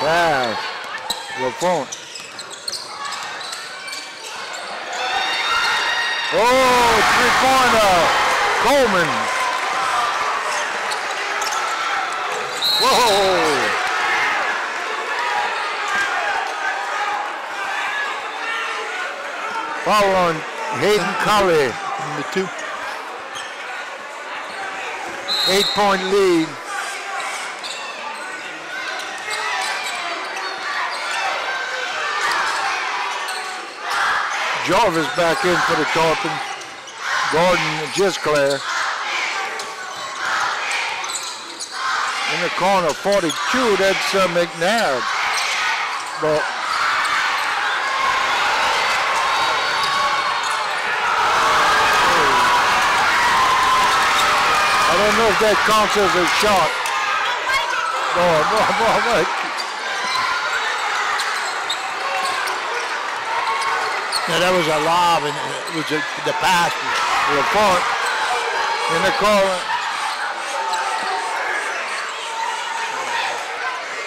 Pass. LaFont. Oh, three-pointer. Coleman. Whoa. Foul on Hayden Colley. Number two. Eight-point lead. Jarvis back in for the Tarpon. Gordon Gisclair. In the corner, 42, that's uh, McNabb. But I don't know if that counts as a shot. No, no, no, no. No, that was a lob, and it was a, the pass. LaFont in the corner.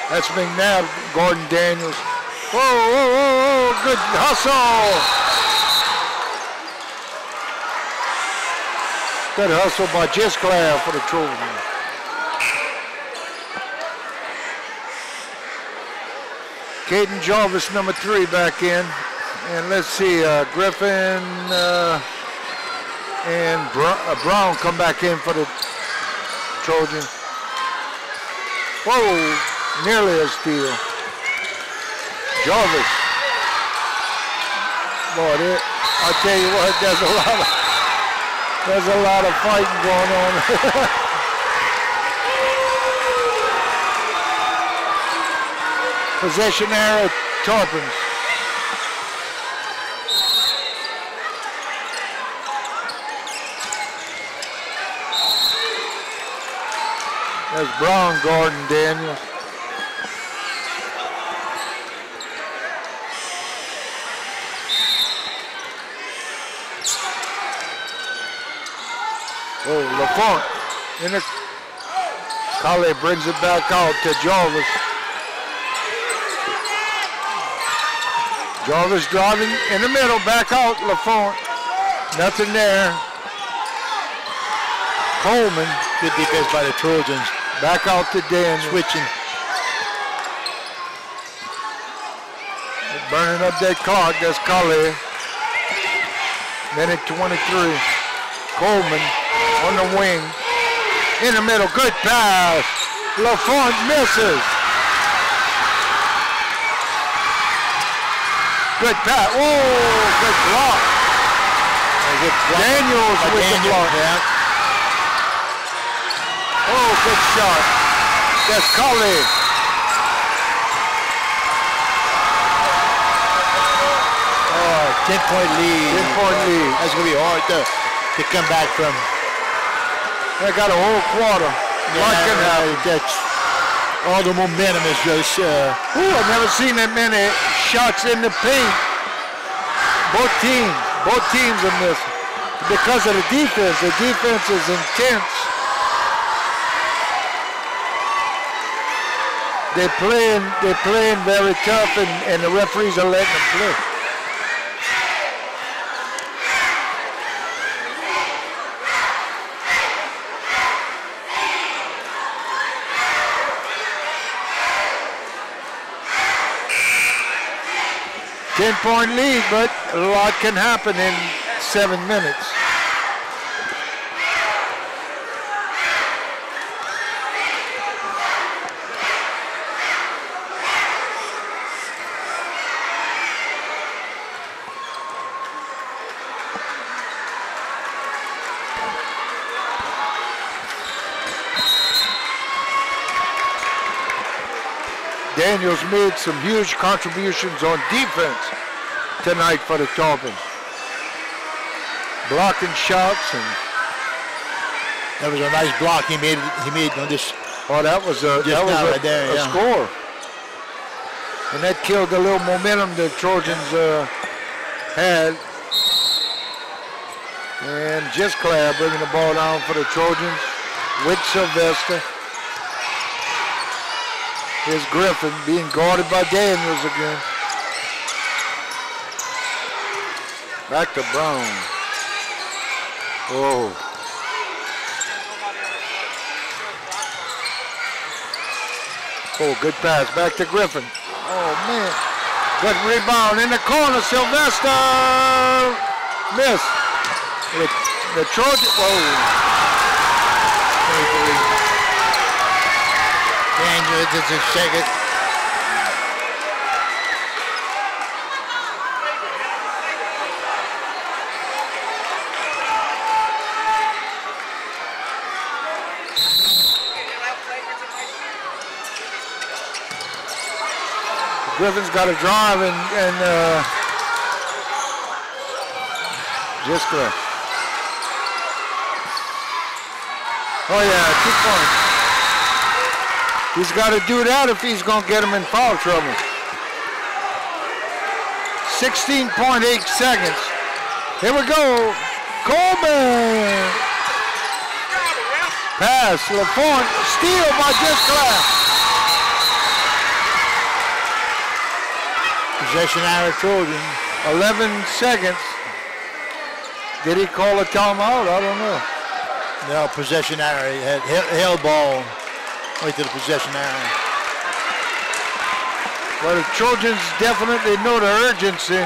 That's McNabb, Gordon Daniels. Whoa, whoa, whoa, whoa, good hustle. Good hustle by Gisclair for the Trojans. Caden Jarvis, number three, back in. And let's see, uh, Griffin uh, and Br- uh, Brown come back in for the Trojans. Whoa, nearly a steal. Jarvis. Boy, it, I tell you what, there's a lot of there's a lot of fighting going on. Possession error, Tarpons. Brown Garden, Daniel. Oh, LaFont in the Kale brings it back out to Jarvis. Jarvis driving in the middle, back out LaFont. Nothing there. Coleman. Good defense by the Trojans Back out to Dan. Switching. Burning up that clock. That's Collie. Minute 23. Coleman on the wing. In the middle. Good pass. LaFont misses. Good pass. Oh, good block. Daniels with the Daniels, block. yeah. Oh, good shot. That's Cully. Oh, 10 point lead. 10 point lead. That's going to be hard to, to come back from. They got a whole quarter. Yeah, that's, all the momentum is just, uh, Ooh, I've never seen that many shots in the paint. Both teams, both teams are missing. Because of the defense. The defense is intense. They're playing, they're playing very tough and, and the referees are letting them play. Ten point lead, but a lot can happen in seven minutes. Daniels made some huge contributions on defense tonight for the Dolphins. Blocking shots and that was a nice block he made, he made on this. oh, that was a that was a, right there, a yeah. score. And that killed the little momentum the Trojans uh, had. And Gisclair bringing the ball down for the Trojans with Sylvester. Here's Griffin being guarded by Daniels again. Back to Brown. Oh. Oh, good pass. Back to Griffin. Oh, man. Good rebound in the corner. Sylvester. Miss. The, the Trojan. Daniel, this is second. Griffin's got to drive and, and uh, just good. Oh yeah, two points. He's got to do that if he's going to get him in foul trouble. 16.8 seconds. Here we go. Coleman. Pass. LaFont. Steal by Disclass. Possession arrow Trojan. 11 seconds. Did he call a timeout? I don't know. No, possession arrow. He had held ball right to the possession arrow. Well, the Trojans definitely know the urgency,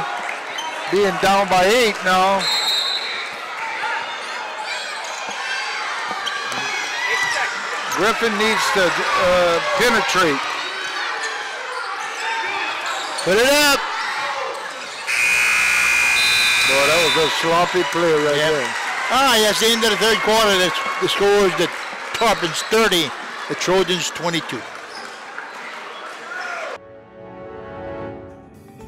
being down by eight now. Griffin needs to uh, penetrate. Put it up. Boy, that was a sloppy play right Yep. there. Ah, yes, the end of the third quarter, the, the score is the Tarpons 30, the Trojans 22.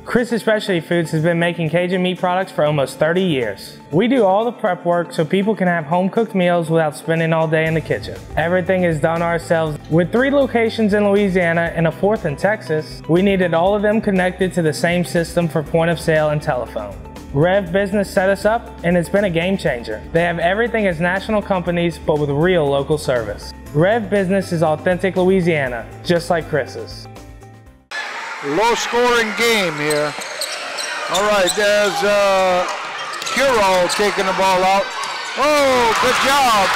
Chris's Specialty Foods has been making Cajun meat products for almost 30 years. We do all the prep work so people can have home cooked meals without spending all day in the kitchen. Everything is done ourselves. With three locations in Louisiana and a fourth in Texas, we needed all of them connected to the same system for point of sale and telephone. Rev Business set us up, and it's been a game changer. They have everything as national companies, but with real local service. Rev Business is authentic Louisiana, just like Chris's. Low scoring game here. All right, there's uh, Curo taking the ball out. Oh, good job.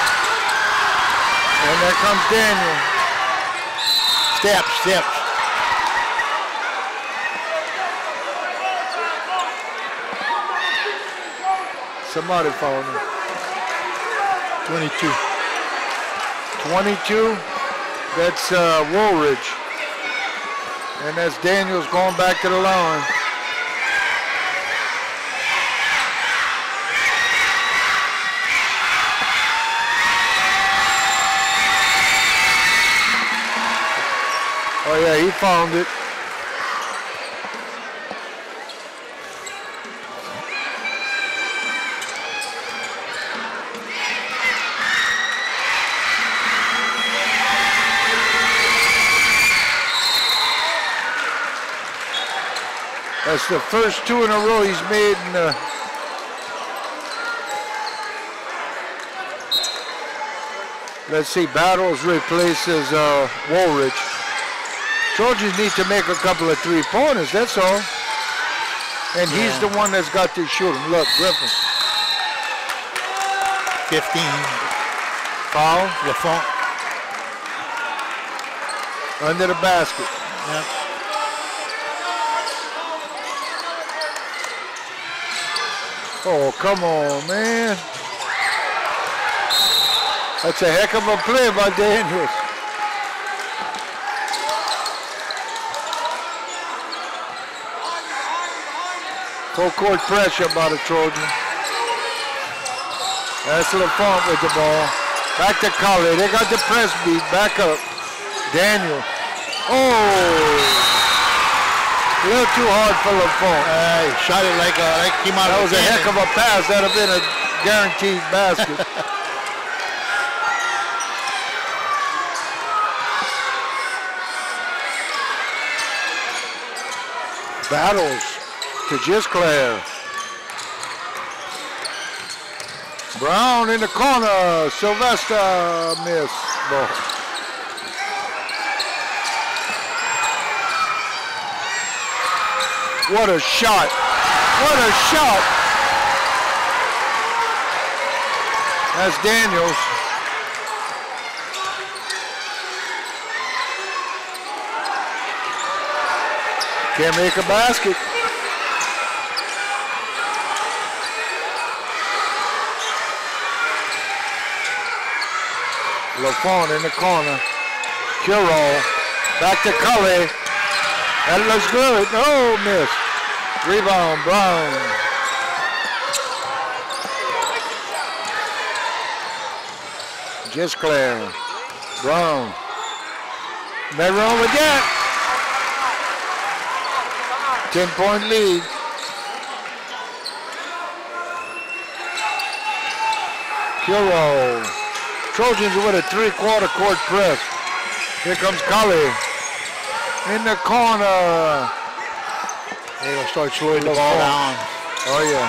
And there comes Daniel. Step, steps. Somebody fouled him. 22. 22. That's uh, Woolridge. And that's Daniels going back to the line. Oh yeah, he found it. That's the first two in a row he's made in the Let's see, Battles replaces uh, Woolridge. Trojans need to make a couple of three-pointers, that's all. And he's the one that's got to shoot them. Look, Griffin. 15. Foul. Lafont. Under the basket. Yep. Oh, come on, man. That's a heck of a play by Daniels. Full court pressure by the Trojan. That's LaFont with the ball. Back to Collie. They got the press beat. Back up. Daniel. Oh! A little too hard for LaFont. Uh, he shot it like, a, like came out That was a heck of a pass. That'd have been a guaranteed basket. Battles to Gisclair. Brown in the corner. Sylvester miss ball. What a shot. What a shot. That's Daniels. Can't make a basket. LaFont in the corner. Curo. Back to Cully. That looks good. Oh, miss. Rebound, Brown. Gisclair. Brown. Over yet. 10 point lead. Curo. Trojans with a three quarter court press. Here comes Kali In the corner. They're going to start slowing the ball down. Oh yeah.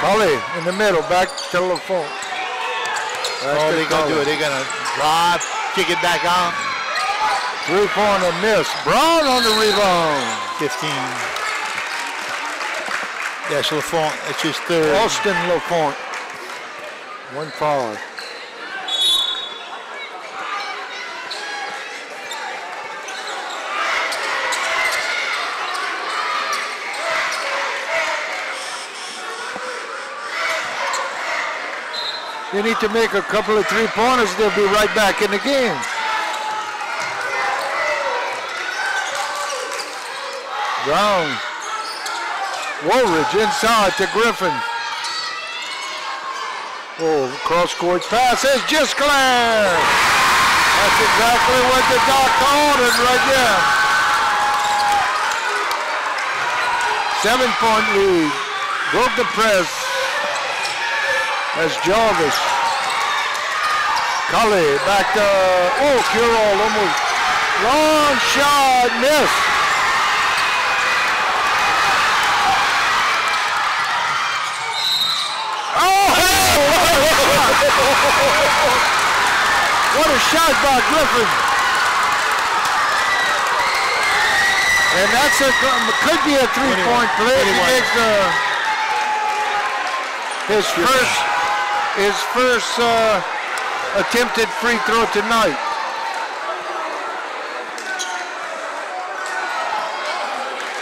Cully in the middle, back to LaFont. That's Oh, they're going to do it. They're going to drive, kick it back out. Three a miss. Brown on the rebound. 15. That's LaFont. That's his third. Austin LaFont. One foul. They need to make a couple of three pointers. They'll be right back in the game. Brown. Woolridge inside to Griffin. Oh, cross court pass is Gisclair. That's exactly what the doctor ordered right there. Seven point lead. Broke the press. That's Jarvis. Cully back to, oh, Curall almost. Long shot, miss. Oh, what a shot by Griffin. And that's a, um, could be a three-point play. He makes uh, his first his first uh, attempted free throw tonight.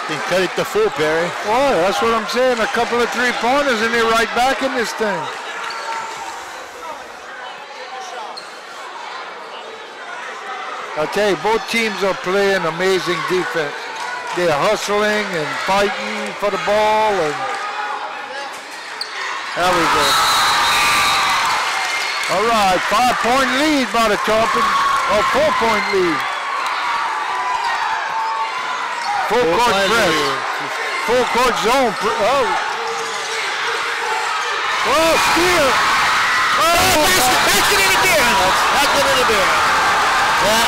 He cut it to full, Perry. Boy, that's what I'm saying. A couple of three-pointers and they're right back in this thing. I tell you, both teams are playing amazing defense. They're hustling and fighting for the ball, and there we go. All right, five-point lead by the Tarpon, or four-point lead. Full Four court point press. lead. Full court zone. pr- Oh. Oh, steal. Oh, Basket, basket interference. Basket interference. Yeah.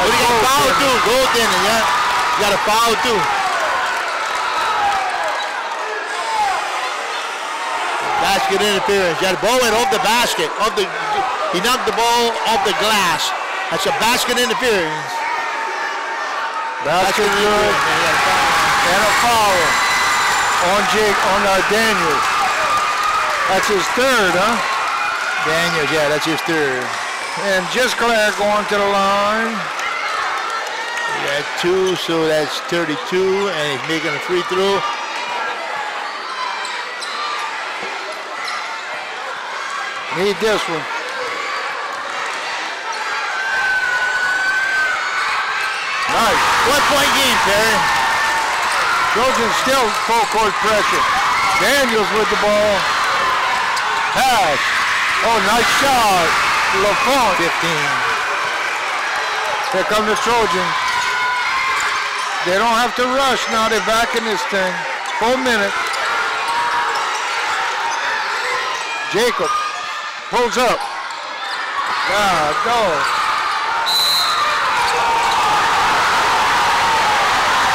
What do you got to foul too? Goaltending, yeah. You got to foul too. Basket interference. The ball went off the basket. Off the, he knocked the ball off the glass. That's a basket interference. Basket good. interference. man. You gotta foul. And a foul on Jake, on uh, Daniels. That's his third, huh? Daniels, yeah, that's his third. And Gisclair going to the line. He got two, so that's 32, and he's making a free throw. Need this one. Nice. One point game, Perry. Trojans still full court pressure. Daniels with the ball. Pass. Oh, nice shot. LaFont. 15. Here come the Trojans. They don't have to rush now. They're back in this thing. Four minutes. Jacob pulls up. God, go.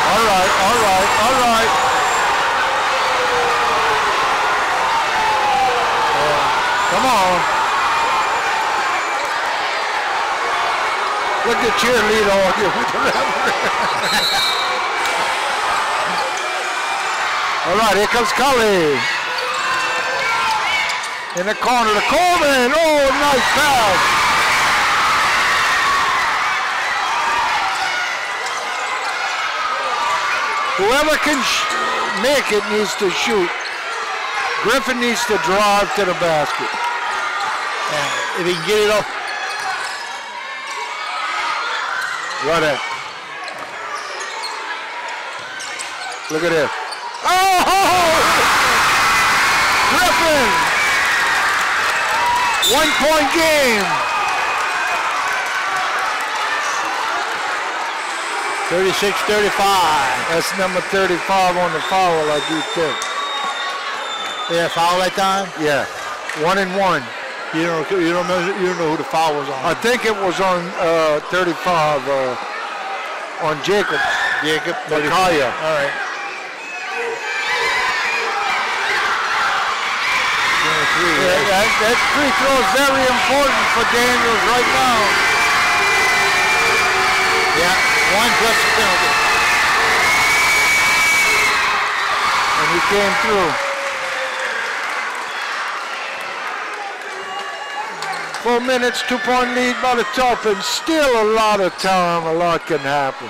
All right, all right, all right. Yeah, Come on. Look at cheerleader on you with the referee. All right, here comes Cully. In the corner to Coleman. Oh, nice pass. Whoever can make it needs to shoot. Griffin needs to drive to the basket. And if he can get it off, Right there. Look at this. Oh! Griffin! One point game. 36 35. That's number 35 on the foul, I do think. Yeah, foul that time? Yeah. One and one. You don't, you don't know, you don't know who the foul was on. I think it was on uh, 35 uh, on Jacob. Jacob. Makaya. All right. 23. Yeah, that, that free throw is very important for Daniels right now. Yeah, one plus the penalty. And he came through. Four minutes, two point lead by the top, and still a lot of time. A lot can happen.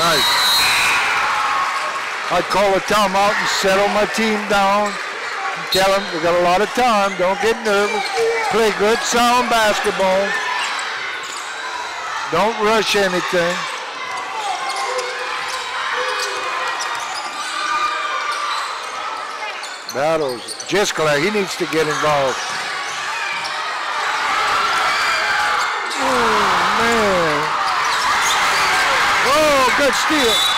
Nice. I'd call a timeout and settle my team down. And Tell them we got a lot of time. Don't get nervous. Play good, sound basketball. Don't rush anything. Battles. Gisclair, he needs to get involved. Oh, man. Oh, good steal.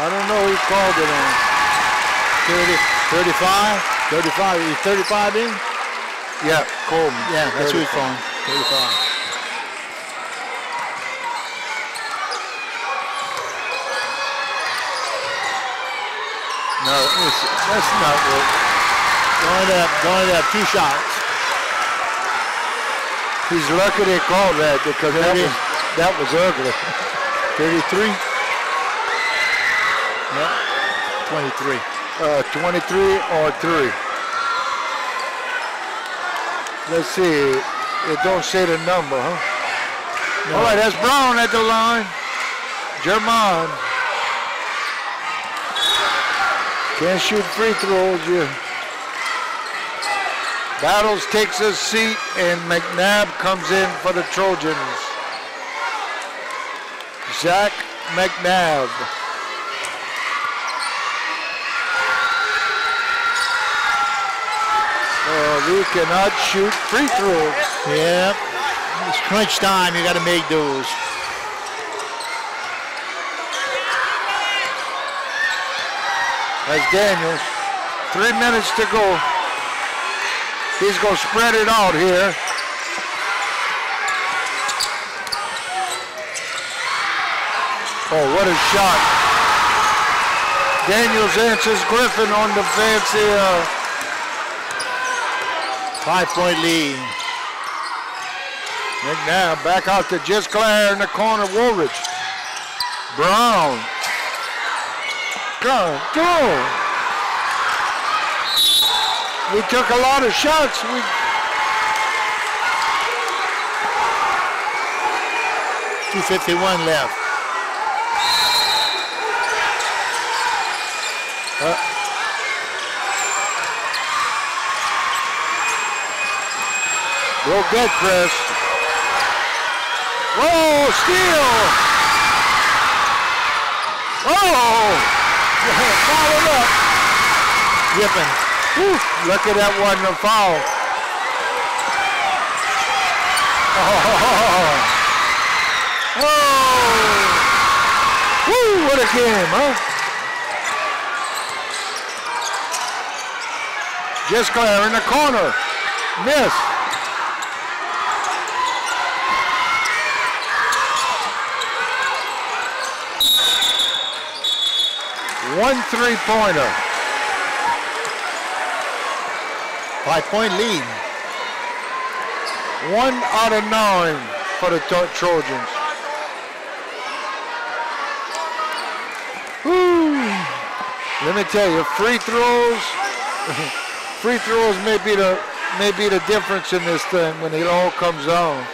I don't know who called it on. 30, 35? 35, is 35 in? Yeah, Coleman. Yeah, that's who he's 35. phone. 35. No, that's not what. Going to have, going to have two shots. He's lucky they called that because that was, that was ugly. 33. Yep. 23. Uh, 23 or 3. Let's see. It don't say the number, huh? All right, that's Brown at the line. German. Can't shoot free throws. You. Battles takes a seat, and McNabb comes in for the Trojans. Zach McNabb. We cannot shoot free throws. Yep. It's crunch time. You got to make those. That's Daniels. Three minutes to go. He's going to spread it out here. Oh, what a shot. Daniels answers Griffin on the fancy. Uh, Five point lead. McNabb back out to Gisclair in the corner. Woolridge. Brown. Go, go. We took a lot of shots. We Two fifty-one left. Uh, Go get Chris. Whoa, steal. Oh, foul up. Griffin. Look at that one, the foul. Oh, oh. Woo, what a game, huh? Gisclair in the corner. Miss. One three-pointer. Five point lead. One out of nine for the Tro- Trojans. Whew. Let me tell you, free throws, free throws may be the may be the difference in this thing when it all comes on.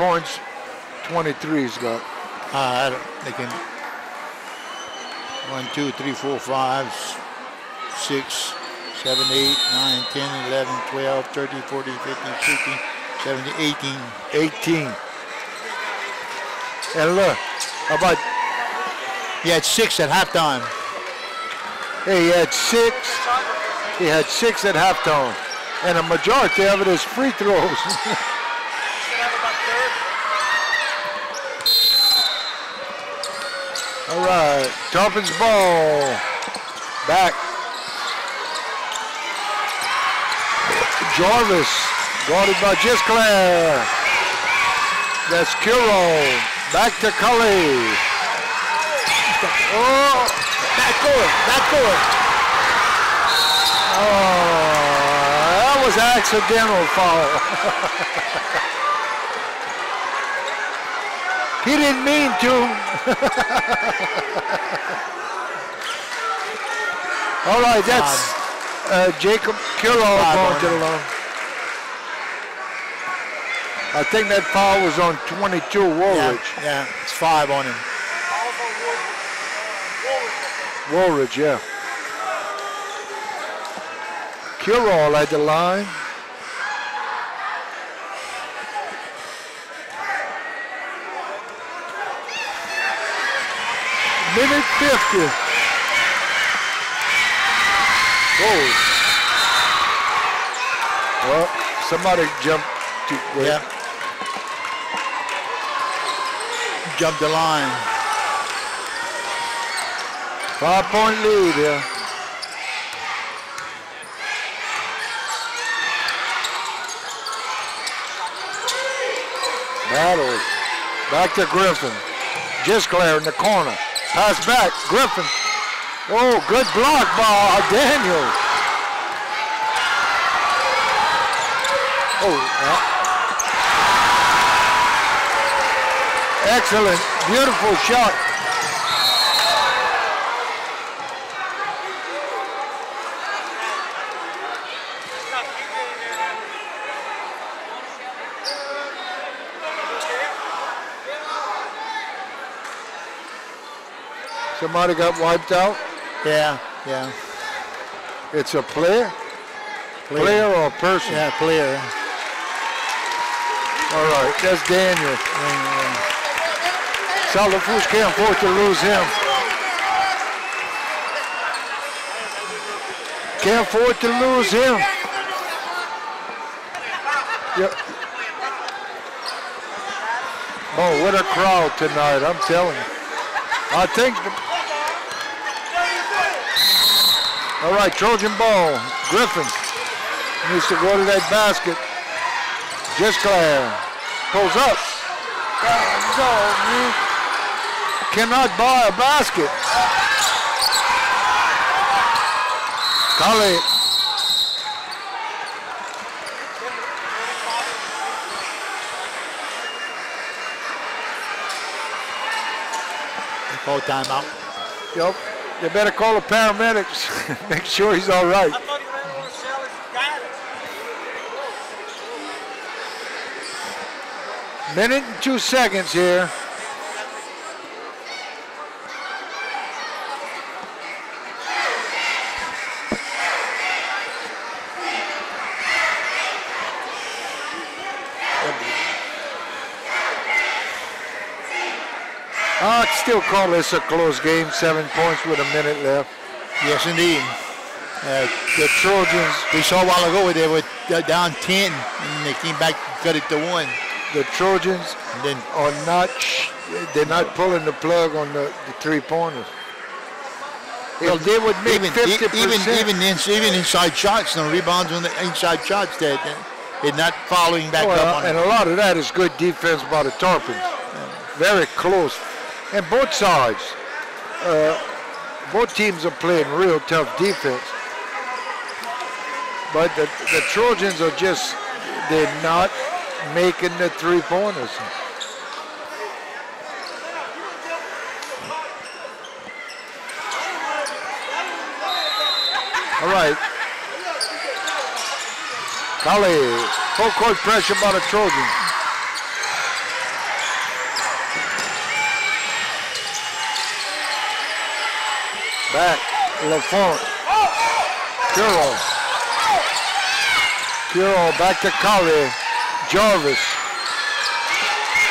Points 23 he's got? Uh, I don't- they can. One, two, three, four, five, six, seven, eight, nine, 10, 11, 12, 13, 14, 15, 16, 17, 18. 18. And look, how about He had six at halftime. Hey, he had six. He had six at halftime, and a majority of it is free throws. All right, Tarpon's ball back. Jarvis guarded by Gisclair. That's Curo. Back to Cully. Oh, Backcourt, backcourt. Oh, that was accidental foul. he didn't mean to. All right, that's uh, Jacob Five going to the line. I think that foul was on 22 Yeah, yeah, it's five on him. Woolridge, yeah. Curall at the line. Minute 50. Oh. Well, somebody jumped too quick. Yeah. Jump the line. Five point lead here. Battle. Back to Griffin. Gisclair in the corner. Pass back. Griffin. Oh, good block by Daniels. Oh, yeah. Excellent. Beautiful shot. Somebody got wiped out. Yeah, yeah. It's a player? Player, or a person? Yeah, player. All right, that's Daniel. South Lafourche can't afford to lose him. Can't afford to lose him. Yep. Oh, what a crowd tonight, I'm telling you. I think the- All right, Trojan ball. Griffin needs to go to that basket. Gisclair. Pulls up. Go. Cannot buy a basket. They call timeout. Yep. They better call the paramedics. Make sure he's all right. Minute and two seconds here. I'd still call this a close game, seven points with a minute left. Yes, indeed. Uh, The Trojans, we saw a while ago they were down 10 and they came back and cut it to one. the Trojans and then are not, they're not pulling the plug on the, the three pointers. well, If they would make even, 50%, even, even, in, even inside shots, no rebounds on the inside shots that uh, they're not following back Well, up on and it. a lot of that is good defense by the Tarpons. Very close. And both sides. Uh, both teams are playing real tough defense. But the, the Trojans are just, they're not making the three pointers. All right. Kali, full court pressure by the Trojans. Back, LaFont. Curo. Curo back to Kali. Jarvis.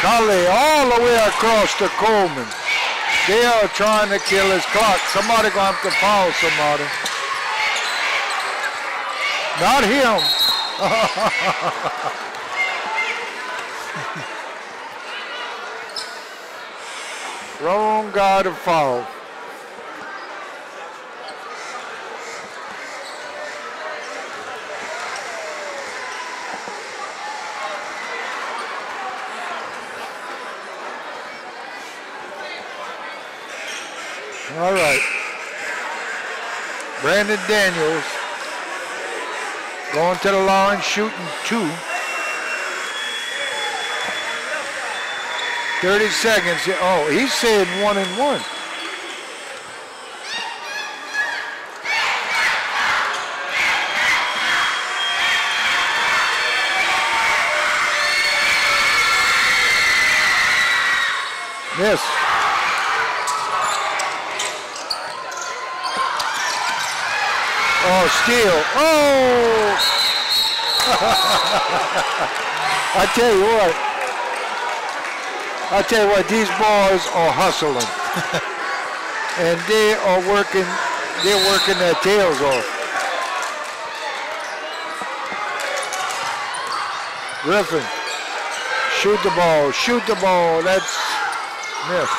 Kali all the way across to Coleman. Are trying to kill his clock. Somebody gonna have to foul somebody. Not him. Wrong guy to foul. All right. Brandon Daniels going to the line, shooting two. 30 seconds. Oh, he's saying one and one. Miss. Oh, steal. Oh! I tell you what. I tell you what, these boys are hustling. and they are working, they're working their tails off. Griffin, shoot the ball, shoot the ball. That's miss.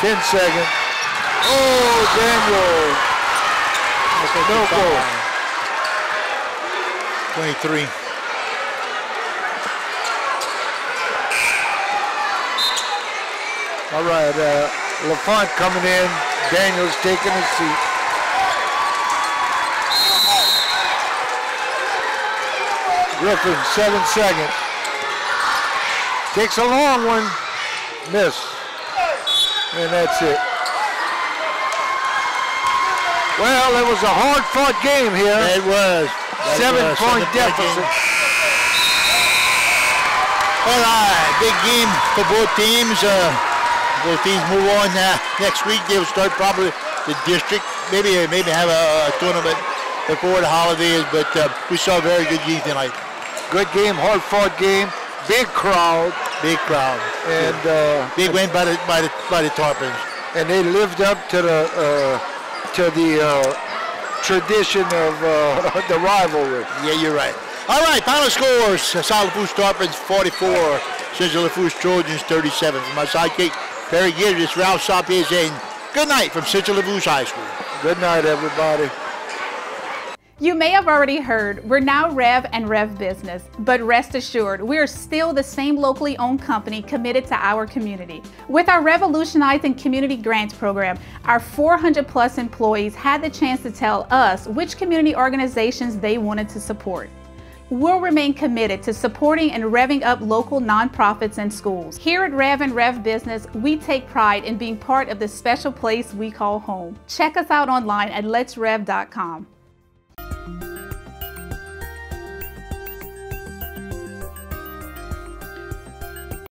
10 seconds. Oh, Daniel. No goal. 23. All right, uh, LaFont coming in. Daniel's taking his seat. Griffin, seven seconds. Takes a long one. Miss. And that's it. Well, it was a hard-fought game here. It was. Seven-point deficit. All right, big game for both teams. Uh, both teams move on uh, next week. They will start probably the district. Maybe maybe have a, a tournament before the holidays. But uh, we saw a very good game tonight. Good game, hard-fought game. Big crowd. Big crowd. And uh, Big win by the by the by the Tarpons. and they lived up to the uh, to the uh, tradition of uh, the rivalry. Yeah, you're right. All right, final scores. Lafourche Tarpons 44, Central Lafourche Trojans 37. From my sidekick, Perry Guidry, Ralph Sapia saying good night from Central Lafourche High School. Good night, everybody. You may have already heard we're now Rev and Rev Business, but rest assured, we are still the same locally owned company committed to our community. With our revolutionizing community grants program, our 400 plus employees had the chance to tell us which community organizations they wanted to support. We'll remain committed to supporting and revving up local nonprofits and schools. Here at Rev and Rev Business, we take pride in being part of the special place we call home. Check us out online at letsrev.com thank you